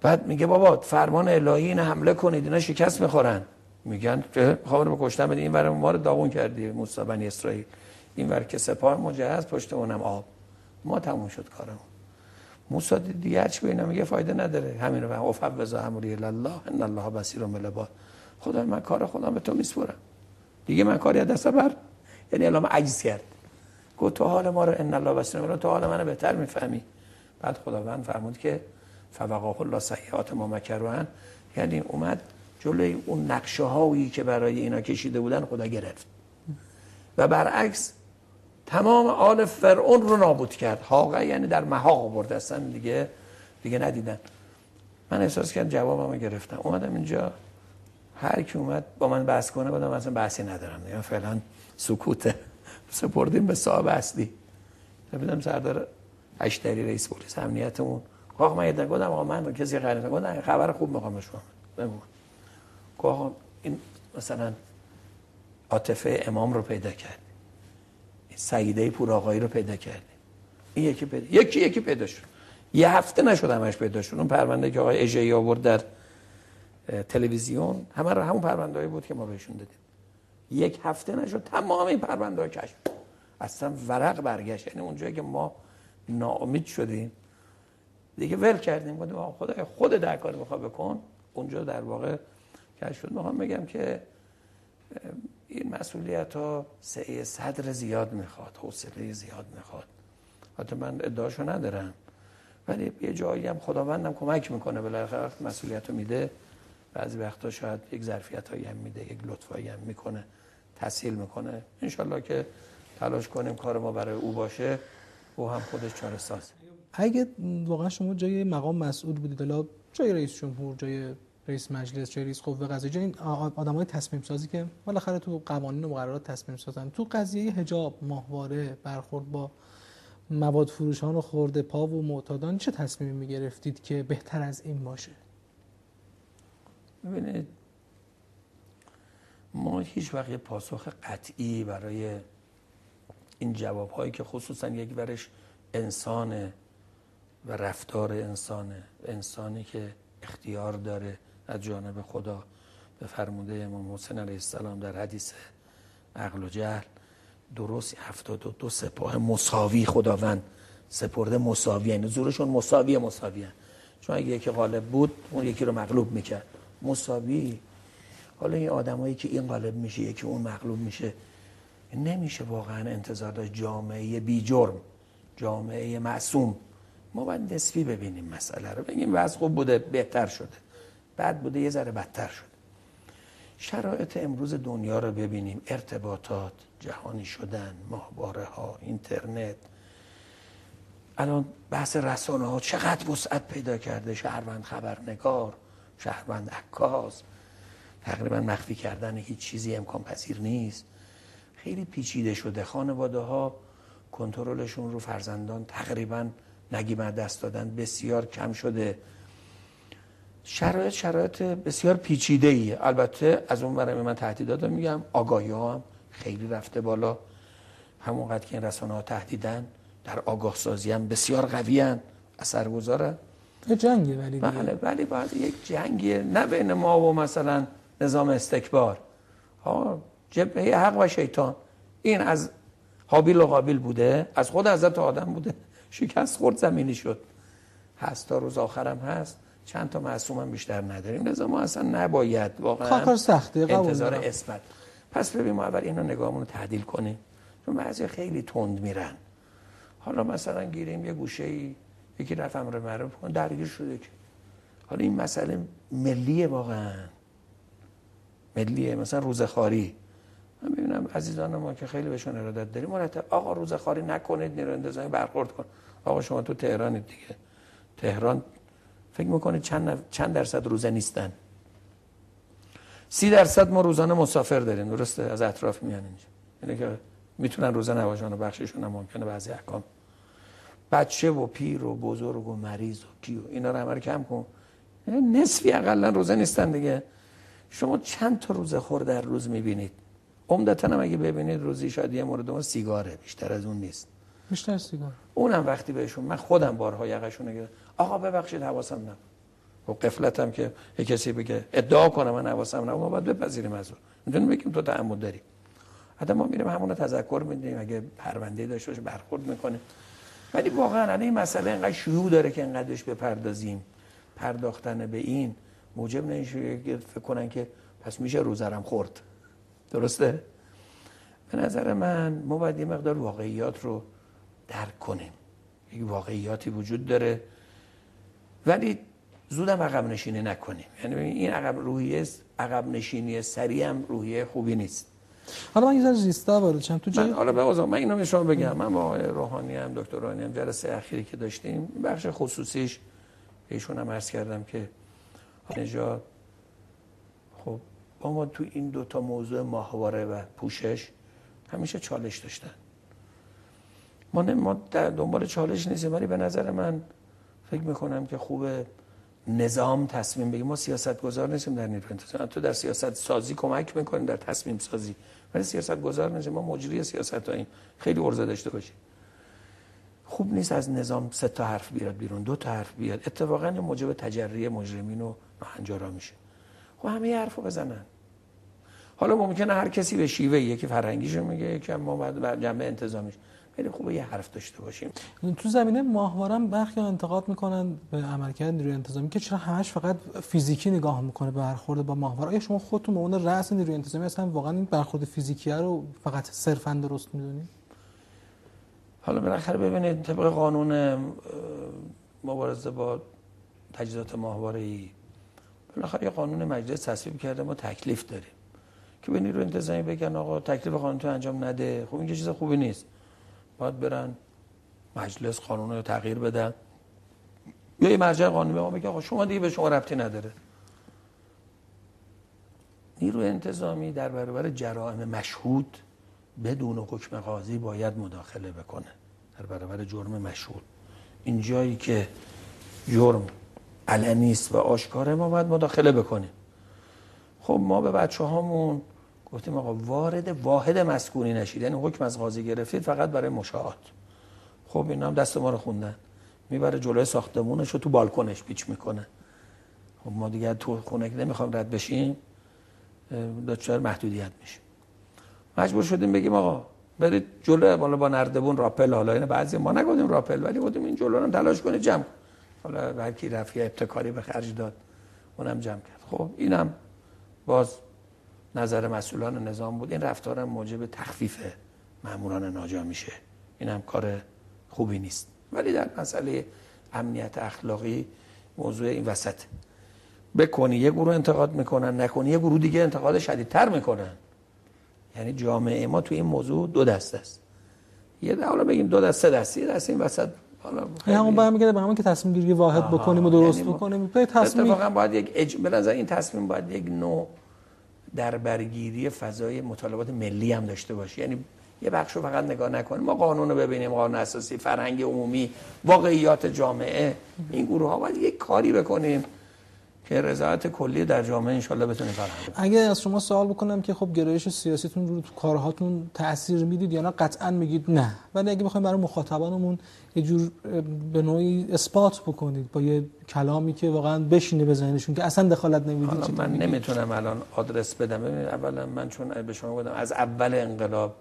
بعد میگه بابا فرمان الهی این حمله کنید اینا شکست می‌خورن. میگن خبر به کشتن بده این ما رو داغون کردی موسی بنی اسرائیل. این ور که سپاه مجهز پشت اونم آب. ما تموم شد کارمون. موسی دیگه هرچی به میگه فایده نداره. همین رو افوض امری الله ان الله بصیر بالعباد. خدا من کار خودم به تو میسپرم. دیگه من کاری دست بر یعنی الان عجز کرد. گفت تو حال ما رو ان الله بالعباد تو حال منو بهتر می‌فهمی. بعد خداوند فرمود که فوقاه الله سیئات ما مکروان یعنی اومد جلوی اون نقشه هایی که برای اینا کشیده بودن خدا گرفت. و برعکس تمام آل فرعون رو نابود کرد. حاقه یعنی در محاق هستن دیگه. دیگه ندیدن. من احساس کردم جوابمو گرفتم اومدم اینجا. هر کی اومد با من بحث کنه بودم مثلا بحثی ندارم. یعنی فعلا سکوته. سپردیم به صاحب اصلی. ببینم سردار اشتری رئیس پلیس امنیتمون. آقا من یه گفتم آقا من کسی غیر گفتم خبر خوب می‌خوام شما بگو. آقا این مثلا عاطفه امام رو پیدا کرد سعیده پور آقایی رو پیدا کردیم این یکی پیدا یکی یکی پیدا شد. یه هفته نشد همش پیدا شد. اون پرونده که آقای اجایی آورد در تلویزیون همه رو همون پرونده بود که ما بهشون دادیم. یک هفته نشد تمام این پرونده ها کشف اصلا ورق برگشت. یعنی اونجایی که ما ناامید شدیم. دیگه ول کردیم. گفتیم خدا خود در کار بخواه بکن. اونجا در واقع کشف شد. می‌خوام بگم که این مسئولیت ها سعی صدر زیاد می‌خواد حوصله زیاد می‌خواد. حتی من ادعاشو ندارم. ولی یه جایی هم خداوندم کمک می‌کنه. بالاخره مسئولیت رو میده. بعضی وقتا شاید یک ظرفیت هایی هم میده یک لطفایی هم می‌کنه تسهیل می‌کنه. انشالله که تلاش کنیم کار ما برای او باشه. او هم خودش چاره ساز اگه واقعا شما جای مقام مسئول بودید حالا جای رئیس جمهور جای رئیس مجلس جای رئیس قوه قضاییه این آدمای تصمیم سازی که بالاخره تو قوانین و مقررات تصمیم سازن. تو قضیه حجاب ماهواره برخورد با مواد فروشان و خورده پا و معتادان چه تصمیمی می‌گرفتید که بهتر از این باشه؟ ببینید ما هیچ وقت پاسخ قطعی برای این جواب هایی که خصوصا یک ورش انسانه و رفتار انسانه انسانی که اختیار داره از جانب خدا به فرموده امام حسین علیه السلام در حدیث عقل و جهل درست هفتاد و دو سپاه مساوی خداوند سپرده مساوی یعنی زورشون مساوی مساوی چون اگه یکی غالب بود اون یکی رو مغلوب می‌کرد. مساوی. حالا این آدمایی که این غالب میشه یکی اون مغلوب میشه نمیشه واقعا انتظار داشت جامعه بی جرم جامعه معصوم. ما باید نسبی ببینیم مسئله رو بگیم وضع خوب بوده بهتر شده. بعد بوده یه ذره بدتر شده. شرایط امروز دنیا رو ببینیم. ارتباطات جهانی شدن ماهواره ها اینترنت. الان بحث رسانه ها چقدر وسعت پیدا کرده؟ شهروند خبرنگار. شهروند عکاس. تقریبا مخفی کردن هیچ چیزی امکان پذیر نیست. خیلی پیچیده شده. خانواده ها کنترلشون رو فرزندان تقریبا نگیم دست دادن. بسیار کم شده. شرایط شرایط بسیار پیچیده ای البته از اون برای من تهدیدات میگم آگاهی ها هم خیلی رفته بالا. همونقدر که این رسانه ها تهدیدن در آگاه سازی هم بسیار قوی هن گذاره جنگی ولی بله ولی باید یک جنگی نه بین ما و مثلا نظام استکبار. ها جبهه حق و شیطان. این از حابیل و قابیل بوده از خود حضرت آدم بوده. شکست خورد زمینی شد. هست تا روز آخرم هست. چند تا معصوم هم بیشتر نداریم. لذا ما اصلا نباید واقعا کار سخته انتظار اثبات پس ببین ما اول اینو نگاهمون رو تعدیل کنیم. چون بعضی خیلی تند میرن. حالا مثلا گیریم یه گوشه ای. یکی رفت امر معروف کن درگیر شده که حالا این مسئله ملیه واقعا. ملیه مثلا روزخاری من ببینم عزیزان ما که خیلی بهشون ارادت داریم مرتب آقا روزخاری نکنید نیرو انتظامی برخورد کن. آقا شما تو تهرانید دیگه. تهران فکر می‌کنه چند, چند درصد روزه نیستن؟ سی درصد ما روزانه مسافر داریم درسته؟ از اطراف میان اینجا. یعنی که می‌تونن روزه نباشن و بخششون هم ممکنه بعضی احکام. بچه و پیر و بزرگ و مریض و کیو اینا رو همه کم کن. نصفی اقلا روزه نیستن دیگه. شما چند تا روزه خور در روز می‌بینید؟ عمدتا هم اگه ببینید روزی شاید یه مورد اون سیگاره بیشتر از اون نیست. بیشتر سیگار. اونم وقتی بهشون من خودم بارها یقشون گرفتم. آقا ببخشید حواسم نبود. و خب قفلتم که یه کسی بگه ادعا کنه من حواسم نبود. ما باید بپذیریم از اون. می‌دونیم بگیم تو تعمد داری. حتی ما میریم همون رو تذکر میدیم. اگه پرونده داشته باشه برخورد می‌کنه ولی واقعا این مسئله اینقدر شیوع داره که اینقدرش بپردازیم. پرداختن به این موجب نمیشه فکر کنن که پس میشه روزرم خورد. درسته؟ به نظر من ما باید یه مقدار واقعیات رو درک کنیم. یک واقعیاتی وجود داره. ولی زودم عقب نشینی نکنیم. یعنی این عقب روحیه عقب نشینی سریع هم روحیه خوبی نیست. حالا من یه ذره زیستا وارد تو من حالا به من اینو شما بگم. من با روحانی هم دکتر روحانی هم جلسه اخیری که داشتیم بخش خصوصیش ایشون هم عرض کردم که نجات خب با ما تو این دوتا موضوع ماهواره و پوشش همیشه چالش داشتن. ما, ما دنبال چالش نیستیم ولی به نظر من فکر می‌کنم که خوب نظام تصمیم بگیم ما سیاست گذار نیستیم در نیروی انتظامی. تو در سیاست سازی کمک می‌کنیم در تصمیم سازی. ولی سیاست گذار نیستیم. ما مجری سیاست هاییم خیلی ارزه داشته باشیم. خوب نیست از نظام سه تا حرف بیاد بیرون دو تا حرف بیاد. اتفاقا موجب تجری مجرمین و ناهنجارا میشه. خب همه حرفو بزنن. حالا ممکنه هر کسی به شیوه یکی فرهنگیشو میگه یکی ما بعد جنبه انتظامیش. خیلی خوبه یه حرف داشته باشیم. تو زمینه ماهوارم برخی انتقاد می‌کنن به عملکرد نیروی انتظامی که چرا همش فقط فیزیکی نگاه می‌کنه به برخورد با ماهواره آیا شما خودتون به اون رأس نیروی انتظامی اصلا واقعا این برخورد فیزیکی رو فقط صرفا درست می‌دونید؟ حالا بالاخره ببینید طبق قانون مبارزه با تجهیزات ماهواره ای بالاخره یه قانون مجلس تصویب کرده ما تکلیف داریم. که به نیروی انتظامی بگن آقا تکلیف قانون تو انجام نده. خب این چیز خوبی نیست. باید برن مجلس قانون رو تغییر بدن. یا یه مرجع قانونی به ما بگه آقا شما دیگه به شما ربطی نداره. نیروی انتظامی در برابر جرائم مشهود بدون حکم قاضی باید مداخله بکنه. در برابر جرم مشهود. این جایی که جرم علنی است و آشکاره ما باید مداخله بکنیم. خب ما به بچه هامون گفتیم آقا وارد واحد مسکونی نشید. یعنی حکم از قاضی گرفتید فقط برای مشاهات. خب اینا هم دست ما رو خوندن. می‌بره جلوی ساختمونش رو تو بالکنش پیچ می‌کنه. خب ما دیگه تو خونه که نمی‌خوام رد بشیم دچار محدودیت میشیم. مجبور شدیم بگیم آقا برید جلو بالا با نردبون راپل حالا اینه بعضی ما نگفتیم راپل ولی گفتیم این جلو رو تلاش کنید جمع حالا هر کی رفت ابتکاری به خرج داد اونم جمع کرد. خب اینم باز نظر مسئولان نظام بود. این رفتارم موجب تخفیف ماموران ناجا میشه. این هم کار خوبی نیست. ولی در مسئله امنیت اخلاقی موضوع این وسط. بکنی یه گروه انتقاد می‌کنن نکنی یه گروه دیگه انتقاد شدیدتر می‌کنن. یعنی جامعه ما توی این موضوع دو دست است. یه حالا بگیم دو دست سه دست این وسط. حالا خیلی... همون برمیگرده به همون که تصمیم گیری واحد بکنیم و درست یعنی بکنیم. تصمیم اتفاقا باید یک اج... این تصمیم باید یک نوع در برگیری فضای مطالبات ملی هم داشته باشه یعنی یه بخش رو فقط نگاه نکنیم ما قانون رو ببینیم قانون اساسی فرهنگ عمومی واقعیات جامعه این گروه ها باید یک کاری بکنیم. که رضایت کلی در جامعه انشالله بتونه فرهنگ اگه از شما سوال بکنم که خب گرایش سیاسیتون رو تو کارهاتون تاثیر می‌دید یا نه قطعا میگید نه. ولی اگه بخوایم برای مخاطبانمون یه جور به نوعی اثبات بکنید با یه کلامی که واقعا بشینه به ذهنشون که اصلا دخالت نمی‌دید من نمی‌تونم الان آدرس بدم. اولا من چون به شما بودم از اول انقلاب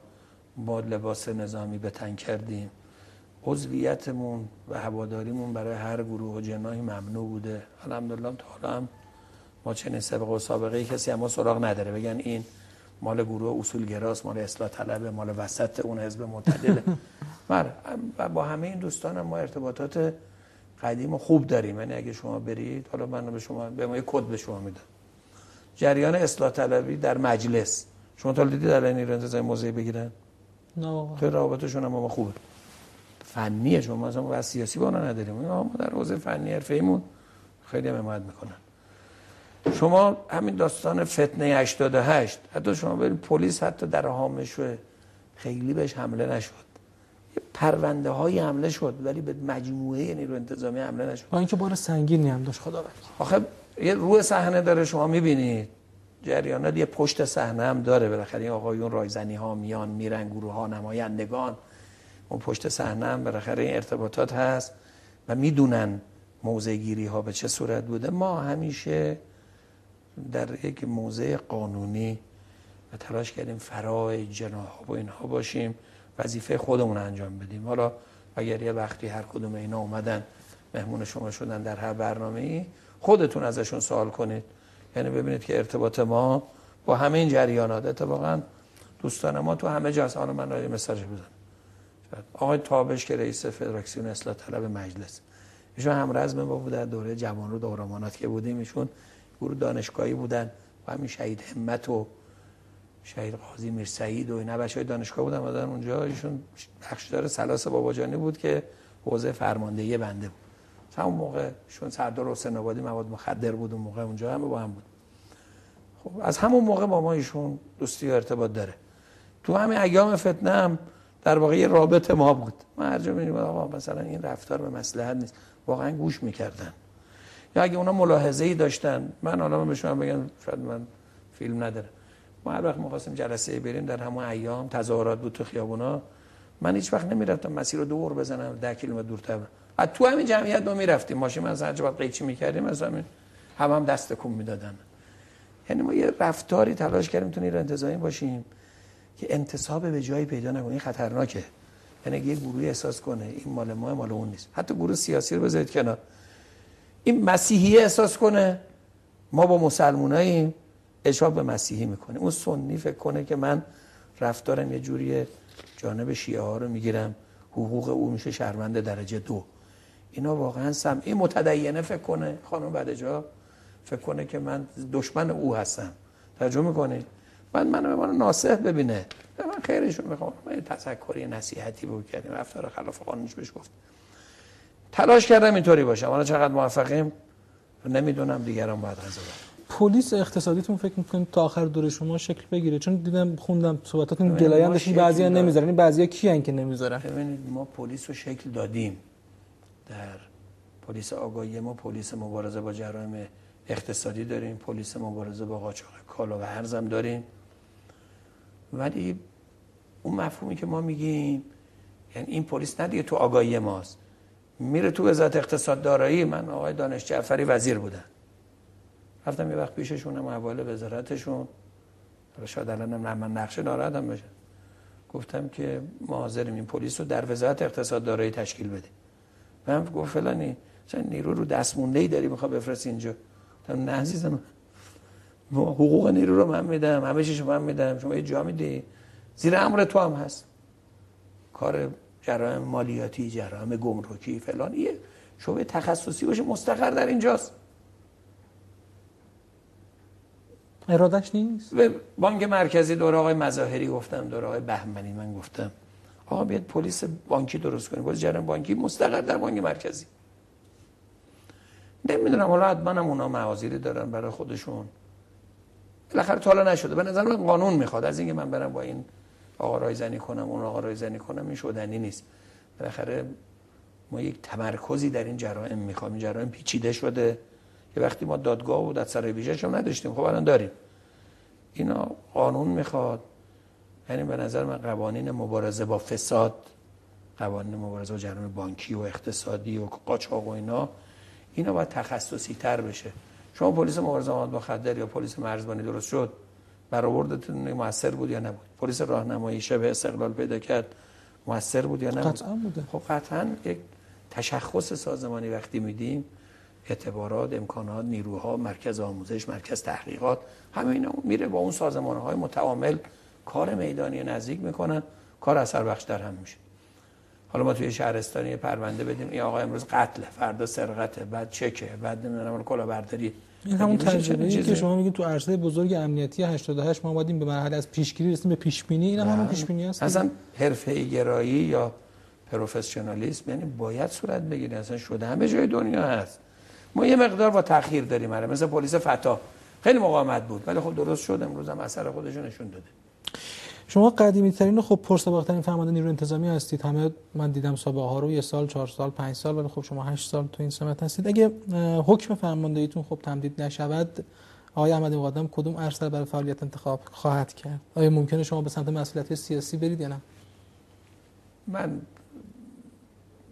با لباس نظامی به تن کردیم. عضویتمون و هواداریمون برای هر گروه و جناحی ممنوع بوده. الحمدلله تا حالا هم ما چنین سابقه و سابقه کسی اما سراغ نداره. بگن این مال گروه اصولگراست مال اصلاح طلبه مال وسط اون حزب معتدله و با همه این دوستان ما ارتباطات قدیم و خوب داریم. یعنی اگه شما برید حالا من به شما به ما کد به شما میدم. جریان اصلاح طلبی در مجلس. شما تا دیدید در این انتظامی موضعی بگیرن؟ نه خیلی رابطشون هم ما خوبه. فنیه شما مثلا و سیاسی با نداریم. ما در حوزه فنی حرفه‌ایمون خیلی هم حمایت می‌کنن. شما همین داستان فتنه 88 حتی شما برید پلیس حتی در حامش خیلی بهش حمله نشد. یه پرونده های حمله شد ولی به مجموعه نیرو انتظامی حمله نشد. با اینکه بار سنگینی هم داشت. خدا آخه یه روی صحنه داره شما می‌بینید. جریانات یه پشت صحنه هم داره. بالاخره این آقایون رایزنی ها میان میرن گروه ها نمایندگان. اون پشت صحنه هم بالاخره این ارتباطات هست و می‌دونن موضع گیری ها به چه صورت بوده. ما همیشه در یک موضع قانونی و تلاش کردیم فرای جناح و اینها باشیم وظیفه خودمون انجام بدیم. حالا اگر یه وقتی هر کدوم اینا اومدن مهمون شما شدن در هر برنامه ای خودتون ازشون سوال کنید. یعنی ببینید که ارتباط ما با همه این جریانات اتفاقا دوستان ما تو همه جاست حالا من یه مساج بزنم. آقای تابش که رئیس فدراسیون اصلاح طلب مجلس. ایشون هم رزم ما بود در دوره جوان رو دورامانات که بودیم. ایشون گروه دانشگاهی بودن و همین شهید همت و شهید قاضی میر سعید و اینا. بچهای دانشگاه بودن بودن اونجا. ایشون بخشدار سلاس باباجانی بود که حوزه فرماندهی بنده بود. همون موقع شون سردار حسین آبادی مواد مخدر بود اون موقع اونجا همه با هم بود. خب از همون موقع با ما ایشون دوستی و ارتباط داره. تو همین ایام فتنه هم در واقع یه رابط ما بود. ما هر جا میریم آقا مثلا این رفتار به مصلحت نیست. واقعا گوش می‌کردن. یا اگه اونا ملاحظه ای داشتن من حالا به شما بگم شاید من فیلم نداره ما هر وقت می‌خواستیم جلسه بریم در همون ایام تظاهرات بود تو خیابونا من هیچ وقت نمی‌رفتم مسیر رو دور بزنم 10 کیلومتر دورتر از تو همین جمعیت ما می‌رفتیم. ماشین از هر جا قیچی می‌کردیم از همین هم هم دست کن می‌دادن. یعنی ما یه رفتاری تلاش کردیم تو نیرو انتظامی باشیم. که انتصاب به جایی پیدا نکنه. این خطرناکه. یعنی یه گروهی احساس کنه این مال ما مال اون نیست. حتی گروه سیاسی رو بذارید کنار. این مسیحی احساس کنه ما با مسلموناییم اشاب به مسیحی می‌کنه. اون سنی فکر کنه که من رفتارم یه جوری جانب شیعه ها رو می‌گیرم. حقوق او میشه شهروند درجه دو. اینا واقعا سم. این متدینه فکر کنه. خانم بعد فکر کنه که من دشمن او هستم. ترجمه می‌کنه من منو به من ناصح ببینه. من خیرشون می‌خوام. من تذکری نصیحتی بود کردیم رفتار خلاف قانونش بهش گفت. تلاش کردم اینطوری باشم. حالا چقدر موفقیم؟ نمی‌دونم. دیگران باید قضاوت پلیس اقتصادیتون فکر می‌کنید تا آخر دوره شما شکل بگیره؟ چون دیدم خوندم صحبتاتون گلایان داشتین بعضیا نمی‌ذارن. این بعضیا کیان که نمی‌ذارن؟ ببینید ما پلیس رو شکل دادیم. در پلیس آگاهی ما پلیس مبارزه با جرایم اقتصادی داریم. پلیس مبارزه با قاچاق کالا و ارزم داریم. ولی اون مفهومی که ما میگیم یعنی این پلیس نه تو آگاهی ماست. میره تو وزارت اقتصاد دارایی من آقای دانش جعفری وزیر بودن رفتم یه وقت پیششون هم اول وزارتشون. شاید الان من نقشه ناراحت هم بشه گفتم که ما حاضریم این پلیس رو در وزارت اقتصاد دارایی تشکیل بدیم. من گفت فلانی چون نیرو رو دستمونده ای داری می‌خواد بفرستی اینجا؟ نه عزیزم حقوق نیرو رو من میدم همه چیشو من میدم شما یه جا میدی. زیر امر تو هم هست. کار جرایم مالیاتی جرایم گمرکی فلان یه شعبه تخصصی باشه مستقر در اینجاست. ارادش نیست؟ به بانک مرکزی دوره آقای مظاهری گفتم دوره آقای بهمنی من گفتم. آقا بیاد پلیس بانکی درست کنیم. پلیس جریان بانکی مستقر در بانک مرکزی. نمی‌دونم حالا حتما هم اونا معاذیری دارن برای خودشون. بالاخره تا حالا نشده. به نظر من قانون می‌خواد. از اینکه من برم با این آقا رایزنی کنم اون آقا رایزنی کنم این شدنی نیست. بالاخره ما یک تمرکزی در این جرائم می‌خوام. این جرائم پیچیده شده. که وقتی ما دادگاه و دادسرای ویژه نداشتیم. خب الان داریم. اینا قانون می‌خواد. یعنی به نظر من قوانین مبارزه با فساد قوانین مبارزه با جرم بانکی و اقتصادی و قاچاق و اینا اینا باید تخصصی تر بشه. شما پلیس مبارزه با خدر یا پلیس مرزبانی درست شد؟ برآوردتون موثر بود یا نبود؟ پلیس راهنمایی شبه استقلال پیدا کرد موثر بود یا نبود؟ قطعا بوده. خب قطعا یک تشخص سازمانی وقتی میدیم اعتبارات امکانات نیروها مرکز آموزش مرکز تحقیقات همه اینا میره با اون سازمان های متعامل کار میدانی نزدیک می‌کنن کار اثر بخش در هم میشه. حالا ما توی شهرستانی پرونده بدیم این آقا امروز قتل فردا سرقته بعد چکه بعد نمی‌دونم کلاهبرداری این همون تجربه که شما میگید تو عرصه بزرگ امنیتی 88 ما اومدیم به مرحله از پیشگیری رسیدیم به پیش بینی این همون پیش بینی است اصلا حرفه گرایی یا پروفسیونالیسم یعنی باید صورت بگیره. اصلا شده همه جای دنیا هست. ما یه مقدار با تاخیر داریم آره مثل پلیس فتا خیلی مقاومت بود ولی خب درست شد امروز هم اثر خودش نشون داده. شما قدیمی ترین خب پرسابقه ترین فرمانده نیرو انتظامی هستید. همه من دیدم سابقه ها رو یه سال چهار سال پنج سال ولی خب شما هشت سال تو این سمت هستید. اگه حکم فرماندهیتون خب تمدید نشود آقای احمدی مقدم کدوم ارسل برای فعالیت انتخاب خواهد کرد؟ آیا ممکنه شما به سمت مسئولیت سیاسی برید یا نه؟ من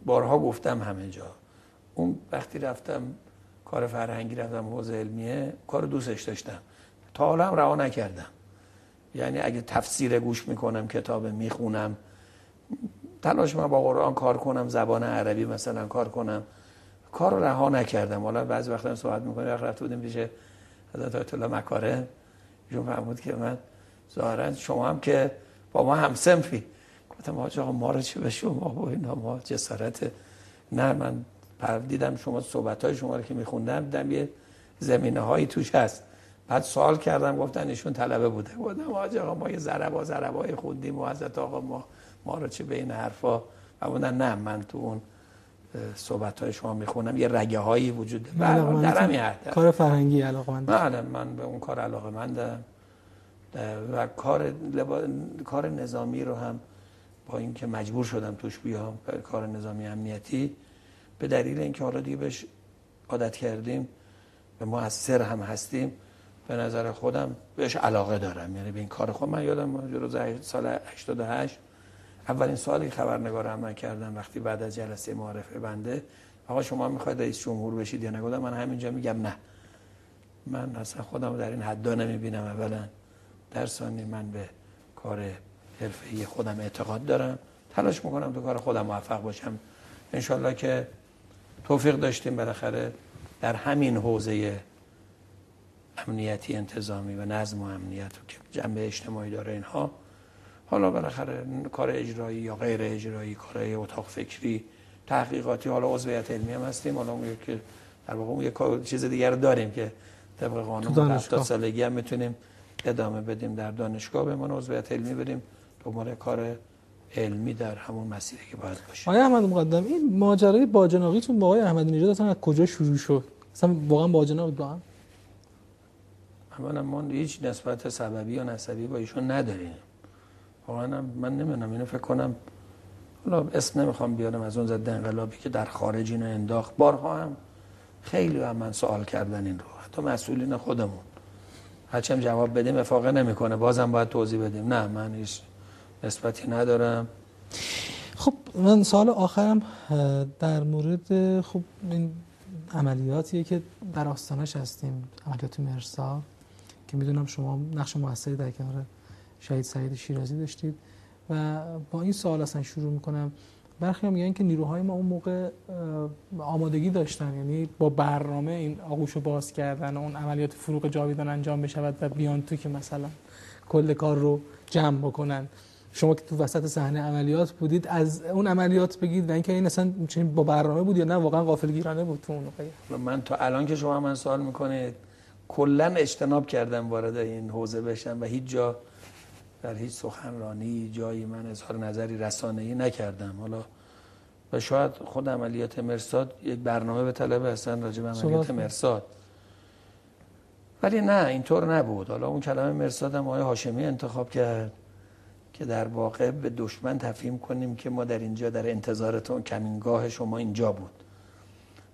بارها گفتم همه جا. اون وقتی رفتم کار فرهنگی رفتم حوزه علمیه کار دوستش داشتم. تا حالا هم رها نکردم. یعنی اگه تفسیر گوش می‌کنم کتاب می‌خونم تلاش من با قرآن کار کنم زبان عربی مثلا کار کنم. کار رها نکردم. حالا بعضی وقتا صحبت می‌کنیم وقت رفت بودیم پیش حضرت آیت الله مکاره. ایشون فرمود که من ظاهرا شما هم که با ما هم سنفی گفتم آقا ما رو چه به شما با اینا؟ ما جسارت نه من دیدم شما صحبت های شما رو که میخوندم دیدم یه زمینه هایی توش هست. بعد سوال کردم گفتن ایشون طلبه بوده. گفتم آقا ما یه ضربا ضربای خوندیم و حضرت آقا ما ما رو چه به این حرفا؟ و نه من تو اون صحبت های شما می‌خونم. یه رگه هایی وجود بله در همین کار فرهنگی علاقه من بله من به اون کار علاقه مندم و کار لبا... کار نظامی رو هم با اینکه مجبور شدم توش بیام کار نظامی امنیتی به دلیل اینکه حالا دیگه بهش عادت کردیم و ما از سر هم هستیم. به نظر خودم بهش علاقه دارم. یعنی به این کار خود من یادم روز سال 88 اولین سوالی خبرنگار من کردم وقتی بعد از جلسه معرفه بنده آقا شما می‌خواید رئیس جمهور بشید یا نگفتم من همینجا میگم نه. من اصلا خودم در این حدا نمی‌بینم اولا. در ثانی من به کار حرفه‌ای خودم اعتقاد دارم. تلاش می‌کنم تو کار خودم موفق باشم. انشالله که توفیق داشتیم بالاخره در همین حوزه امنیتی انتظامی و نظم و امنیت که جنبه اجتماعی داره اینها. حالا بالاخره کار اجرایی یا غیر اجرایی کارهای اتاق فکری تحقیقاتی حالا عضویت علمی هم هستیم. حالا اون که در واقع اون یک چیز دیگر داریم که طبق قانون 70 سالگی هم می‌تونیم ادامه بدیم در دانشگاه. به من عضویت علمی بدیم دنبال کار علمی در همون مسیری که باید باشه. آقای احمد مقدم این ماجرای باجناقیتون با آقای احمدی نژاد اصلا از کجا شروع شد؟ اصلا واقعا باجناق با هم؟ اولا ما هیچ نسبت سببی یا نسبی با ایشون نداریم. واقعا من نمی‌دونم اینو فکر کنم. حالا اسم نمی‌خوام بیارم از اون ضد انقلابی که در خارج اینو انداخت. بارها هم خیلی هم من سوال کردن این رو. حتی مسئولین خودمون. هرچم جواب بدیم افاقه نمی‌کنه. بازم باید توضیح بدیم. نه من هیچ نسبتی ندارم. خب من سال آخرم در مورد خب این عملیاتیه که در آستانش هستیم. عملیات مرسا. که می‌دونم شما نقش موثری در کنار شهید سعید شیرازی داشتید. و با این سوال اصلا شروع می‌کنم. برخی هم میگن که نیروهای ما اون موقع آمادگی داشتن. یعنی با برنامه این آغوش رو باز کردن اون عملیات فروغ جاویدان انجام بشود و بیان تو که مثلا کل کار رو جمع بکنن. شما که تو وسط صحنه عملیات بودید از اون عملیات بگید و اینکه این اصلا با برنامه بود یا نه واقعا غافلگیرانه بود تو اون من تا الان که شما من سوال می‌کنید کلا اجتناب کردم وارد این حوزه بشم و هیچ جا در هیچ سخنرانی جایی من اظهار نظری رسانه‌ای نکردم. حالا و شاید خود عملیات مرساد یک برنامه به طلب هستن راجع به عملیات مرساد. ولی نه اینطور نبود. حالا اون کلمه مرساد هم آقای هاشمی انتخاب کرد که در واقع به دشمن تفهیم کنیم که ما در اینجا در انتظارتون کمینگاه شما اینجا بود.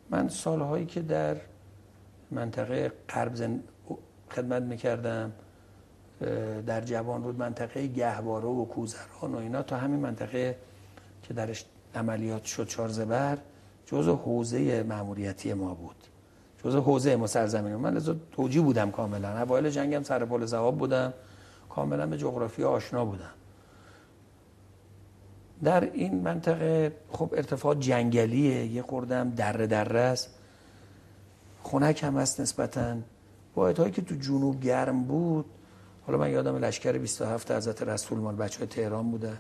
من سالهایی که در منطقه غرب خدمت می‌کردم در جوان رود منطقه گهواره و کوزران و اینا. تا همین منطقه که درش عملیات شد چارزبر جزء حوزه ماموریتی ما بود. جزء حوزه ما سرزمین من از توجی بودم کاملا. اوایل جنگم سر پل زواب بودم. کاملا به جغرافیا آشنا بودم. در این منطقه خب ارتفاع جنگلیه. یه خوردم دره دره است. خونک هم هست نسبتا. باید هایی که تو جنوب گرم بود حالا من یادم لشکر 27 حضرت رسول مال بچه های تهران بودن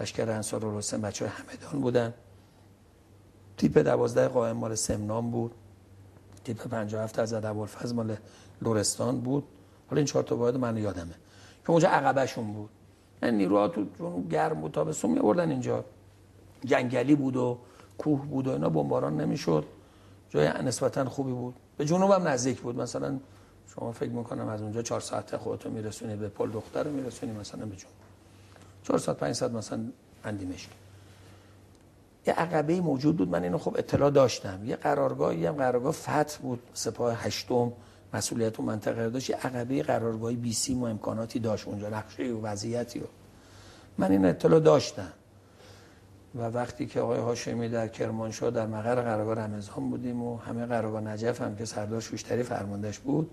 لشکر انصار و رسن بچه های همدان بودن. تیپ 12 قائم مال سمنان بود. تیپ 57 حضرت ابوالفضل مال لورستان بود. حالا این چهار تا باید من یادمه. که اونجا عقبشون بود. یعنی نیروها تو جنوب گرم بود تا می آوردن اینجا. جنگلی بود و کوه بود و اینا بمباران نمی‌شد. جای نسبتا خوبی بود. به جنوب هم نزدیک بود. مثلا شما فکر می‌کنم از اونجا چهار ساعت خودتو میرسونی به پل دختر رو میرسونی مثلا به جنوب. چهار ساعت پنج ساعت مثلا اندیمشک یه عقبه موجود بود. من اینو خب اطلاع داشتم. یه قرارگاهی هم قرارگاه فتح بود. سپاه هشتم مسئولیت و منطقه داشت. یه عقبه قرارگاهی بی سی امکاناتی داشت اونجا. نقشه و وضعیتی رو. من این اطلاع داشتم. و وقتی که آقای هاشمی در کرمانشاه در مقر قرارگاه رمضان بودیم و همه قرارگاه نجف هم که سردار شوشتری فرماندهش بود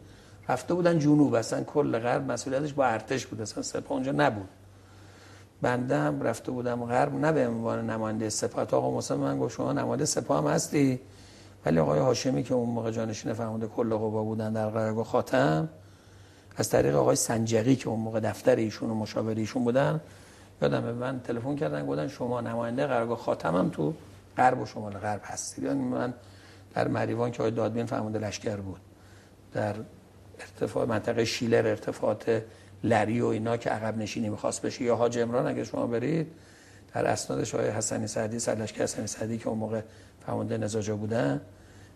رفته بودن جنوب. اصلا کل غرب مسئولیتش با ارتش بود. اصلا سپاه اونجا نبود. بنده هم رفته بودم غرب نه به عنوان نماینده سپاه. آقا موسی من گفت شما نماینده سپاه هم هستی؟ ولی آقای هاشمی که اون موقع جانشین فرمانده کل قوا بودن در قرارگاه خاتم از طریق آقای سنجقی که اون موقع دفتر ایشون و مشاور ایشون بودن یادم من تلفن کردن گفتن شما نماینده قرارگاه خاتمم تو غرب و شمال غرب هستید یعنی من در مریوان که آقای دادبین فرمانده لشکر بود در ارتفاع منطقه شیلر ارتفاعات لری و اینا که عقب نشینی می‌خواست بشه یا حاج امران اگه شما برید در اسنادش آقای حسنی سعدی سرلشکر حسنی سعدی که اون موقع فرمانده نزاجا بودن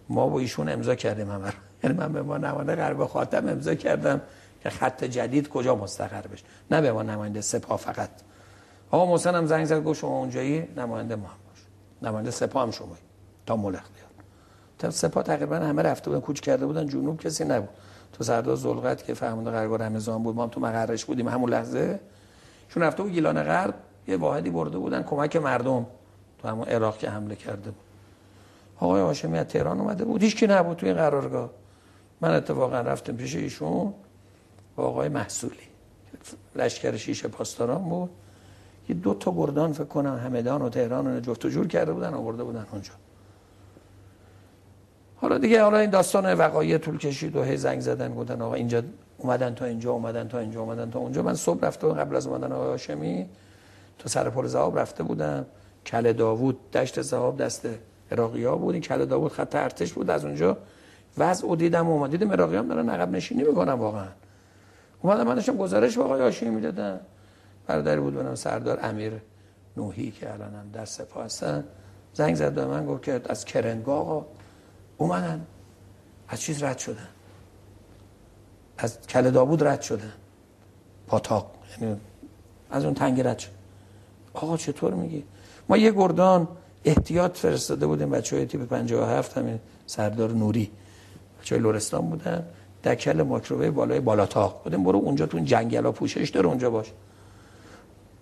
ما با ایشون امضا کردیم همه یعنی من به ما نماینده قرب خاتم امضا کردم که خط جدید کجا مستقر بشه. نه به ما نماینده سپاه فقط. آقا محسن هم زنگ زد گفت شما اونجایی نماینده ما هم باش. نماینده سپاه هم شما تا ملخ تا سپاه تقریبا همه رفته بودن کوچ کرده بودن جنوب کسی نبود. تو سردار زلغت که فرمانده قرار رمضان بود ما هم تو مقرش بودیم همون لحظه. چون رفته بود گیلان غرب یه واحدی برده بودن کمک مردم تو همون عراق که حمله کرده بود. آقای هاشمی از تهران اومده بود. هیچ کی نبود توی قرارگاه. من اتفاقا رفتم پیش ایشون با آقای محصولی. لشکر شیشه پاسداران بود. یه دو تا گردان فکر کنم همدان و تهران رو جفت و جور کرده بودن آورده بودن اونجا. حالا دیگه حالا این داستان وقایع طول کشید و هی زنگ زدن گفتن آقا اینجا اومدن تا اینجا اومدن تا اینجا اومدن تا اونجا. من صبح رفته قبل از اومدن آقای هاشمی تو سر پل زهاب رفته بودم. کل داوود دشت زهاب دست عراقی ها بود. این کل داوود خط ارتش بود از اونجا وضع و دیدم و اومد. دیدم عراقی هم دارن عقب نشینی می‌کنن واقعا. اومدم من داشتم گزارش با آقای هاشمی می‌دادم. برادری بود بنام سردار امیر نوحی که الان هم در سپاه هستن. زنگ زد به من گفت که از کرنگاه آقا اومدن. از چیز رد شدن. از کل داوود رد شدن. پاتاق یعنی از اون تنگ رد شد. آقا چطور میگی؟ ما یه گردان احتیاط فرستاده بودیم بچه های تیپ 57 همین سردار نوری. بچه های لورستان بودن دکل ماکروویو بالای بالاتاق بودیم برو اونجا تو جنگلا پوشش داره اونجا باش.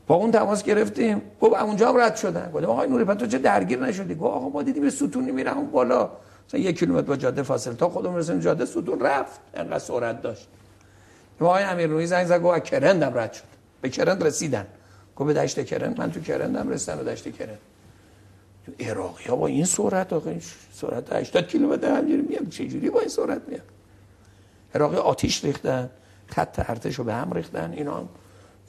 با اون تماس گرفتیم. گفت اونجا هم رد شدن. گفتم آقای نوری تو چه درگیر نشدی؟ گفت آقا ما دیدیم ستونی میره اون بالا. مثلا یک کیلومتر با جاده فاصله. تا خودم رسیدیم جاده ستون رفت. انقدر سرعت داشت. آقای امیر نوری زنگ زد گفت کرندم رد شد. به کرند رسیدن. گفت به دشت کرند. من تو کرندم رسیدم به دشت کرند. عراقی ها با این سرعت آقا سرعت 80 کیلومتر همینجوری میاد چه جوری با این سرعت میاد عراقی آتیش ریختن خط ارتش رو به هم ریختن اینا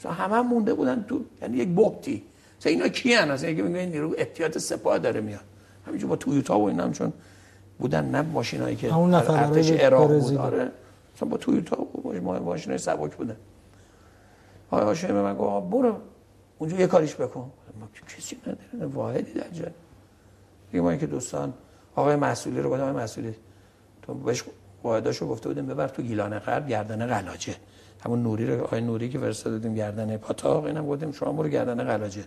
همه هم مونده بودن تو یعنی یک بوتی مثلا اینا کی ان اصلا اگه میگن نیرو احتیاط سپاه داره میاد. همینجور با تویوتا و اینا هم چون بودن نه ماشینایی که همون ارتش عراق بود. آره. مثلا با تویوتا و ماشینای سبک بودن. آقا هاشمی من گفت برو اونجا یه کاریش بکن. ما کسی نداره واحدی در جای دیگه ما که دوستان آقای مسئولی رو آقای مسئولی. تو بهش واحداشو گفته بودیم ببر تو گیلان غرب گردنه قلاجه. همون نوری رو آقای نوری که فرستاده دادیم گردنه پاتاق اینم گفتیم شما برو گردنه قلاجه.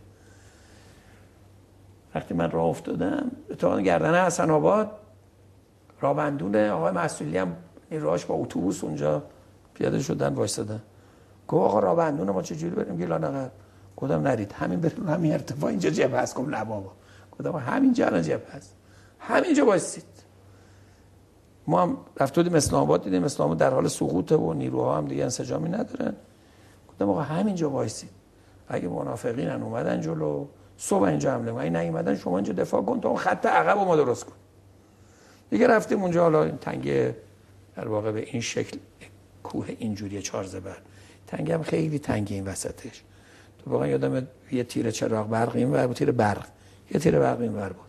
وقتی من راه افتادم تو گردنه حسن آباد رابندون آقای مسئولی هم این راهش با اتوبوس اونجا پیاده شدن وایسادن گفت آقا رابندون ما چجوری بریم گیلان غرب؟ گفتم نرید. همین بریم همین ارتفاع اینجا جبه هست گفت نه بابا. گفتم همینجا الان جبه هست همینجا وایسید ما هم رفت بودیم اسلام آباد دیدیم اسلام در حال سقوطه و نیروها هم دیگه انسجامی ندارن. گفتم آقا همینجا وایسید اگه منافقین اومدن جلو. صبح اینجا حمله اگه نیومدن شما اینجا دفاع کن تا اون خط عقب ما درست کن دیگه رفتیم اونجا. حالا تنگه در واقع به این شکل کوه اینجوری چهار زبر. تنگ هم خیلی تنگه این وسطش. تو واقعا یادم یه تیر چراغ برق این ور بود تیر برق. یه تیر برق این ور بود.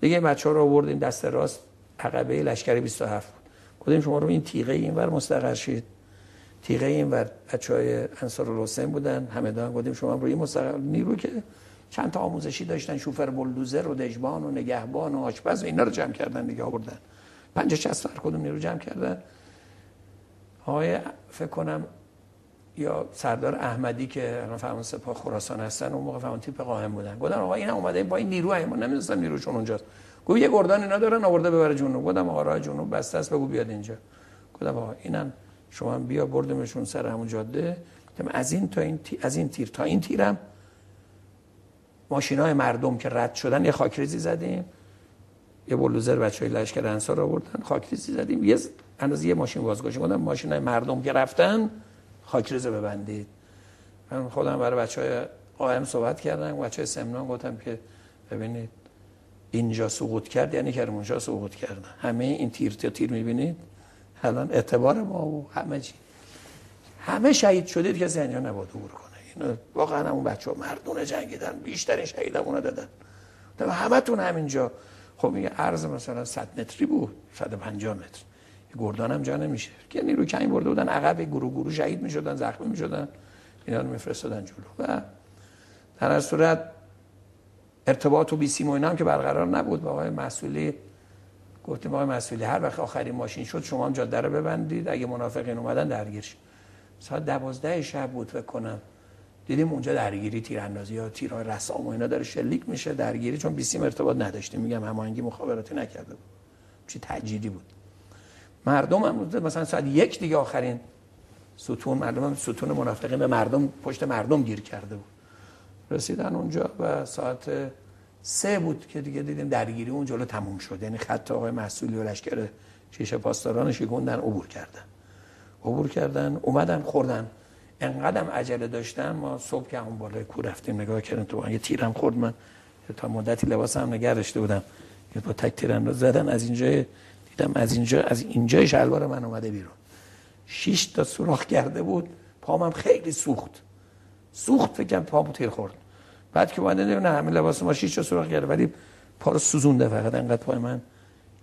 دیگه بچه ها رو آوردیم دست راست. عقبه لشکر 27 بود. گفتیم شما رو این تیغه این ور مستقر شید؟ تیغه این ور بچه های انصار الحسین بودن همه دان گفتیم شما روی مستقر نیرو که چند تا آموزشی داشتن شوفر بلدوزر و دژبان و نگهبان و آشپز و اینا رو جمع کردن دیگه آوردن. 50 60 هر کدوم نیرو جمع کردن؟ آقای فکر کنم یا سردار احمدی که الان فرمان سپاه خراسان هستن اون موقع فرمان تیپ قائم بودن. گفتن آقا اینا اومده با این نیرو ما نمی‌دونستم نیروشون اونجاست. گفت یه گردان اینا دارن آورده ببره جنوب. گفتم آقا راه جنوب بسته است بگو بیاد اینجا. گفتم آقا اینم شما هم بیا بردمشون سر همون جاده. گفتم از این تا این تیر از این تیر تا این تیرم. ماشینای مردم که رد شدن یه خاکریزی زدیم. یه بلوزر بچهای لشکر انصار آوردن خاکریزی زدیم. یه اندازه یه ماشین بازگشت گفتم ماشینای مردم که رفتن خاکریز ببندید. من خودم برای بچه های قائم صحبت کردم. بچه های سمنان گفتم که ببینید اینجا سقوط کرد یعنی که اونجا سقوط کردن همه این تیر تا تیر می‌بینید؟ الان اعتبار ما و همه چی. همه شهید شدید که زنیا نباید عبور کنه. این واقعا همون بچه ها مردون جنگیدن بیشترین شهید همونه دادن. همه تون همینجا. خب میگه عرض مثلا 100 متری بود 150 متر. گردان هم جا نمیشه. که نیرو کمی برده بودن عقب گروه گروه شهید می‌شدن زخمی می‌شدن. اینا رو میفرستادن جلو. و در صورت ارتباط و بیسیم و اینا هم که برقرار نبود. با آقای مسئولی گفتیم آقای مسئولی هر وقت آخرین ماشین شد شما هم جاده رو ببندید. اگه منافقین اومدن درگیر شید. ساعت دوازده شب بود فکر کنم. دیدیم اونجا درگیری تیراندازی یا تیرهای رسام و اینا داره شلیک میشه درگیری چون بیسیم ارتباط نداشتیم. میگم هماهنگی مخابراتی نکرده بود. چی تجدیدی بود. مردم هم مثلا ساعت یک دیگه آخرین ستون مردم هم ستون منافقین به مردم پشت مردم گیر کرده بود. رسیدن اونجا و ساعت سه بود که دیگه دیدیم درگیری اون جلو تموم شد. یعنی خط آقای مسئولی و لشکر شیشه پاسداران شگوندن عبور کردن. عبور کردن اومدن خوردن. انقدرم عجله داشتن ما صبح که اون بالای کو رفتیم نگاه کردیم تو یه تیرم خورد من. تا مدتی لباسم نگرشته بودم. که با تک تیرانداز زدن از اینجا دیدم از اینجا از اینجای شلوار من اومده بیرون. شش تا سوراخ کرده بود پامم خیلی سوخت. سوخت فکرم پامو تیر خورد. بعد که اومده نه همه لباس ما شش تا سوراخ کرده. ولی پا رو سوزونده فقط انقدر پای من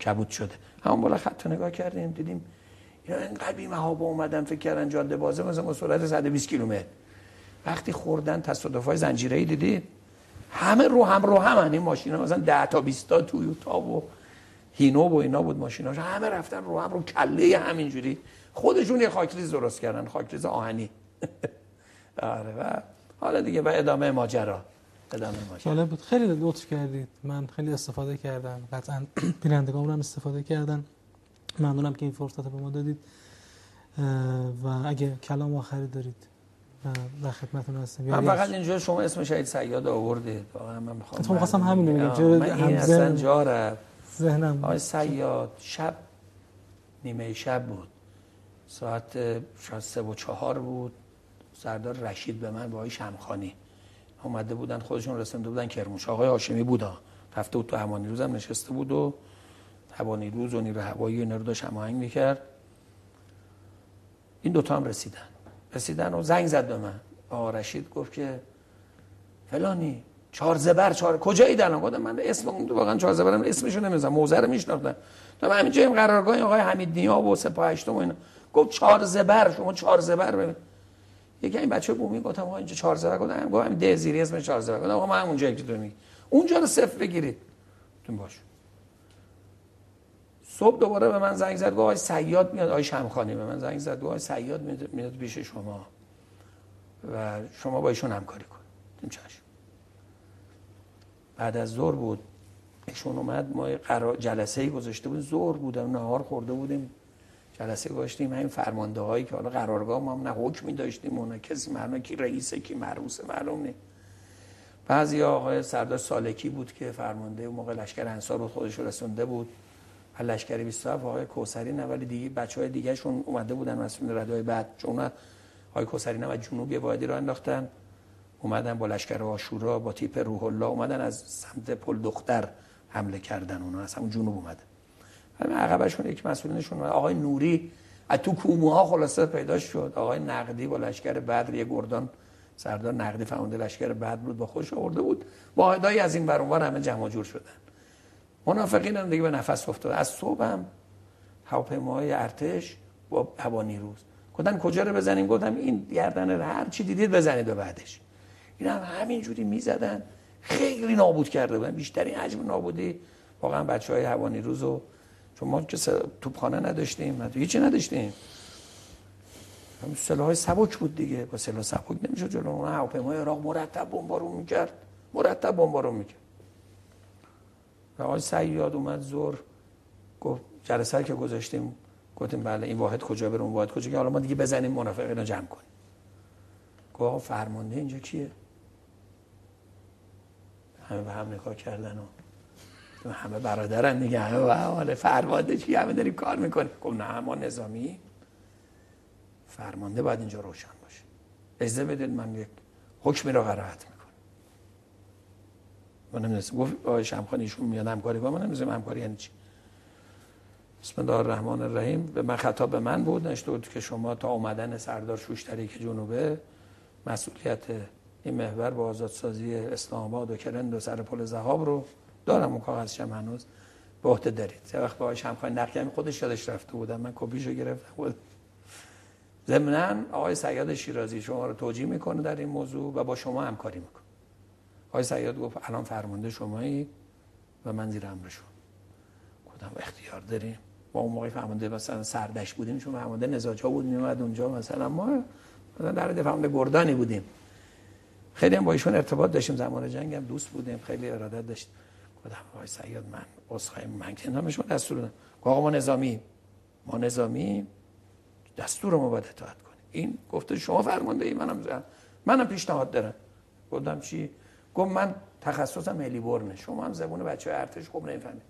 کبود شده. همون بالا خط نگاه کردیم دیدیم اینا انقدر بی محابا اومدن فکر کردن جاده بازه. مثلا با سرعت 120 کیلومتر. وقتی خوردن تصادفای زنجیره‌ای دیدید همه رو هم رو هم این ماشینا مثلا 10 تا 20 تا تویوتا و هینو و اینا بود ماشیناش همه رفتن رو هم رو کله همینجوری. خودشون یه خاکریز درست کردن خاکریز آهنی. آره و حالا دیگه به ادامه ماجرا. ادامه ماجرا بود. خیلی لطف کردید. من خیلی استفاده کردم. قطعا بینندگان هم استفاده کردن. ممنونم که این فرصت به ما دادید. و اگه کلام آخری دارید در خدمتتون هستم. من فقط اینجا شما اسم شهید سیاد آوردید. واقعا من می‌خوام تو خواستم همین میگم من این اصلا جا رفت. ذهنم آقای سیاد شب نیمه شب بود. ساعت شاید سه و چهار بود. سردار رشید به من با آقای شمخانی. اومده بودن خودشون رسنده بودن کرموش آقای هاشمی بودن رفته بود تو همانی روزم نشسته بود و هوانی روز و نیرو هوایی اینا رو داشت هماهنگ می‌کرد. این دوتا هم رسیدن. رسیدن و زنگ زد به من. آقا رشید گفت که فلانی چهار زبر چهار کجایی دلان گفتم من اسم اون واقعا چهار زبرم اسمشو نمی‌زنم موزه رو میشناختم تو همینجا این قرارگاه آقای حمید نیا و سپاه هشتم و اینا. گفت چهار زبر شما چهار زبر ببین. یکی این بچه بومی گفتم آقا اینجا چهار زبر گفتم ده زیری اسم چهار زبر گفتم آقا من اونجا که تو میگی. اونجا رو صفر بگیرید. تو باش. صبح دوباره به من زنگ زد گفت آقای سیاد میاد آقای شمخانی به من زنگ زد گفت آقای سیاد میاد پیش شما و شما با ایشون همکاری کنید چشم. بعد از ظهر بود ایشون اومد ما قرار جلسه ای گذاشته بود ظهر بودم نهار خورده بودیم. جلسه گذاشتیم همین فرمانده هایی که حالا قرارگاه ما هم نه حکمی داشتیم اون کسی معلومه کی رئیسه کی معروسه معلوم نیست بعضی آقای سردار سالکی بود که فرمانده اون موقع لشکر انصار رو خودش رسونده بود. لشکر 27 آقای کوسری نه ولی دیگه بچهای دیگه شون اومده بودن مسئول ردای بعد. چون آقای کوسری نه و جنوبی وادی رو انداختن اومدن با لشکر آشورا با تیپ روح الله اومدن از سمت پل دختر حمله کردن اونا از همون جنوب اومده همین عقبشون یک مسئولینشون آقای نوری از تو کوموها خلاصه پیدا شد. آقای نقدی با لشکر بدر یه گردان سردار نقدی فرمانده لشکر بدر بود با خودش آورده بود. واحدای از این برانوار همه جمع جور شدن. منافقین هم دیگه به نفس افتاد. از صبح هم هواپیماهای ارتش با هوا نیروز گفتن کجا رو بزنیم گفتم این گردن هر چی دیدید بزنید به بعدش. این هم همینجوری می‌زدن. خیلی نابود کرده بودن. بیشترین حجم نابودی واقعا بچه های هوانی روز و چون ما که توپخانه نداشتیم هیچی نداشتیم. هم سلاح سبک بود دیگه. با سلاح سبک نمیشه جلو. اون هواپیمای عراق مرتب بمبارون می‌کرد. مرتب بمبارون می‌کرد. و آقای سیاد اومد زور گفت جلسه که گذاشتیم گفتیم بله این واحد کجا بره اون واحد کجا. که حالا ما دیگه بزنیم منافقین رو جمع کنیم. گفت فرمانده اینجا کیه؟ همه به هم نگاه کردن و همه برادرن دیگه. همه و حالا فرمانده چی همه داریم کار می‌کنیم. گفت نه ما نظامی فرمانده باید اینجا روشن باشه. اجازه بدید من یک حکمی را قرائت می‌کنم. من نمی‌دونستم گفت آقای شمخان ایشون میاد همکاری با من نمی‌دونم همکاری یعنی چی. بسم الله الرحمن الرحیم. به من خطاب به من بود نشته بود که شما تا اومدن سردار شوشتری که جنوبه مسئولیت این محور با آزادسازی اسلام آباد و کرند و سر پل زهاب رو دارم اون کاغذش هم هنوز. به عهده دارید. یه وقت با آقای شمخان نقی خودش یادش رفته بودم. من کپیشو گرفتم. بود ضمن آقای سیاد شیرازی شما رو توجیه می‌کنه در این موضوع و با شما همکاری می‌کنه. آقای سیاد گفت الان فرمانده شمایی و من زیر امرشون گفتم اختیار داریم. ما اون موقع فرمانده مثلا سردش بودیم. چون فرمانده نزاجا بود میومد اونجا مثلا. ما مثلا در فرمانده گردانی بودیم. خیلی هم با ایشون ارتباط داشتیم. زمان جنگ هم دوست بودیم. خیلی ارادت داشت. گفتم آقای سیاد من عذرخواهی من که نامشون دستور دادم. آقا ما نظامی ما نظامی دستور ما باید اطاعت کنیم. این گفته شما فرمانده ای منم زن. منم پیشنهاد دارم. گفتم چی؟ گفت من تخصصم هلی برنه شما هم زبون بچه ارتش خوب نمی‌فهمید.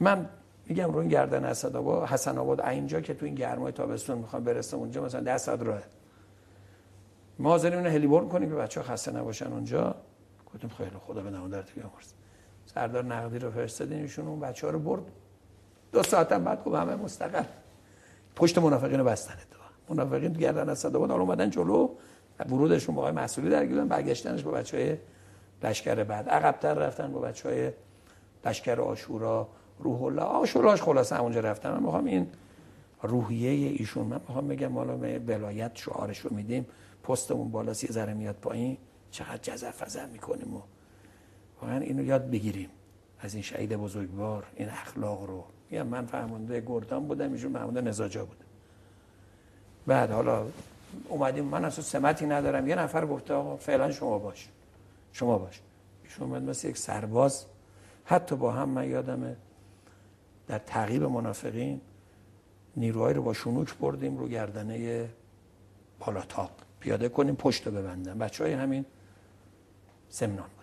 من میگم رو این گردن اسدآباد حسن آباد اینجا که تو این گرمای تابستون می‌خوام برسم اونجا مثلا 10 ساعت راه. ما حاضریم اینو هلی برن کنیم که بچه‌ها خسته نباشن اونجا. گفتم خیلی خدا به نمون درت بیامرز سردار نقدی رو فرستادین ایشون اون بچه‌ها رو برد. دو ساعت هم بعد گفت همه مستقل پشت منافقین بستن تو منافقین تو گردن اسدآباد حالا اومدن جلو ورودشون با مسئولی درگیرن برگشتنش با بچهای لشکر بعد. عقب‌تر رفتن با بچهای لشکر آشورا روح الله. آشوراش خلاصه اونجا رفتن. من می‌خوام این روحیه ایشون من می‌خوام بگم حالا ولایت شعارش میدیم. پستمون بالا یه ذره میاد پایین. چقدر فزر می‌کنیم و واقعا اینو یاد بگیریم. از این شهید بزرگوار این اخلاق رو. میگم من فرمانده گردان بودم ایشون فرمانده نزاجا بود. بعد حالا اومدیم من اصلا سمتی ندارم. یه نفر گفته آقا فعلا شما باش. شما باش. ایشون اومد مثل یک سرباز. حتی با هم من یادمه در تعقیب منافقین نیروهای رو با شنوک بردیم رو گردنه بالاتاق. پیاده کنیم پشت رو ببندن. بچه های همین سمنان.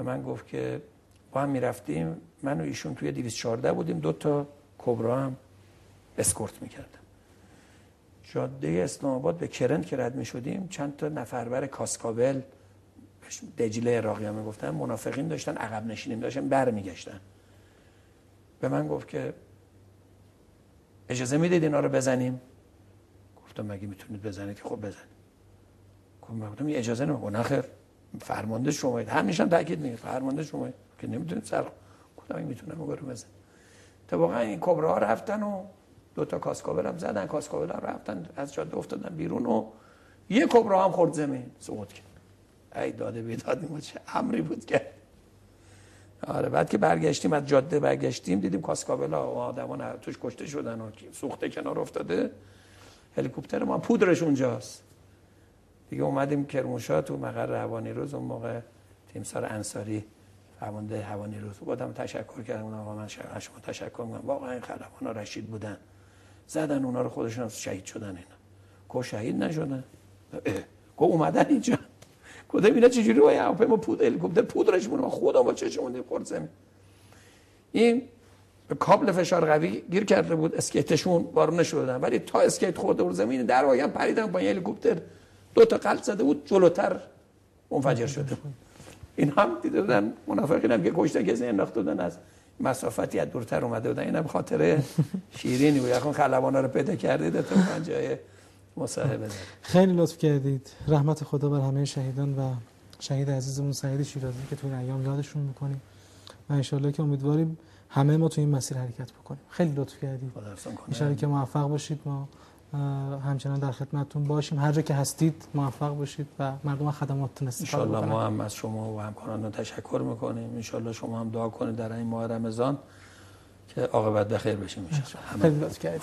به من گفت که با هم می‌رفتیم من و ایشون توی 214 بودیم دو تا کبرا هم اسکورت می‌کردم جاده اسلام آباد به کرند که رد می‌شدیم چند تا نفربر کاسکابل دجله عراقی هم گفتن منافقین داشتن عقب نشینیم داشتن برمیگشتن. به من گفت که اجازه می‌دید اینا رو بزنیم؟ گفتم مگه می‌تونید بزنید؟ که خب بزنید گفتم اجازه نمیگه نخیر فرمانده شما همیشه هم تاکید میگه فرمانده شما که نمی‌تونید سر گفتم این می‌تونم رو بزن تا واقعا این کبرا رفتن و دو تا کاسکابل هم زدن. کاسکابل هم رفتن از جاده افتادن بیرون و یه کبرا هم خورد زمین. سقوط کرد. ای داده بیداد ما چه امری بود که؟ آره بعد که برگشتیم از جاده برگشتیم دیدیم کاسکابلا و آدمان توش کشته شدن و سوخته کنار افتاده. هلیکوپتر ما پودرش اونجاست. دیگه اومدیم کرمانشاه تو مقر روانی روز اون موقع تیمسار انصاری فرمانده هوانی روز بودم تشکر کردم اون آقا من شما تشکر می‌کنم. واقعا این خلبان رشید بودن. زدن اونا رو خودشون شهید شدن اینا. کو شهید نشدن. کو اومدن اینجا. گفتم اینا چجوری با هواپیما پود پودرش مونه. خدا با چشمون خورد زمین این کابل فشار قوی گیر کرده بود. اسکیتشون بارون شدن ولی تا اسکیت خورده بود زمین در واقعا پریدن با هلیکوپتر. دو تا قلب زده بود جلوتر منفجر شده بود. این هم دیده بودن منافقین هم که کشته کسی انداخته بودن از مسافتی از دورتر اومده بودن. این هم خاطره شیرینی بود. یکون خلبانا رو پیدا کردید تو جای مصاحبه خیلی لطف کردید. رحمت خدا بر همه شهیدان و شهید عزیزمون سعید شیرازی که تو این ایام یادشون می‌کنیم. و انشالله که امیدواریم همه ما تو این مسیر حرکت بکنیم. خیلی لطف کردید. ان که موفق باشید. ما همچنان در خدمتتون باشیم. هر جا که هستید موفق باشید و مردم خدماتتون استفاده بکنن. ما هم از شما و همکاران تشکر می‌کنیم. انشالله شما هم دعا کنید در این ماه رمضان که عاقبت بخیر بشیم. انشالله همه خیلی لطف کردید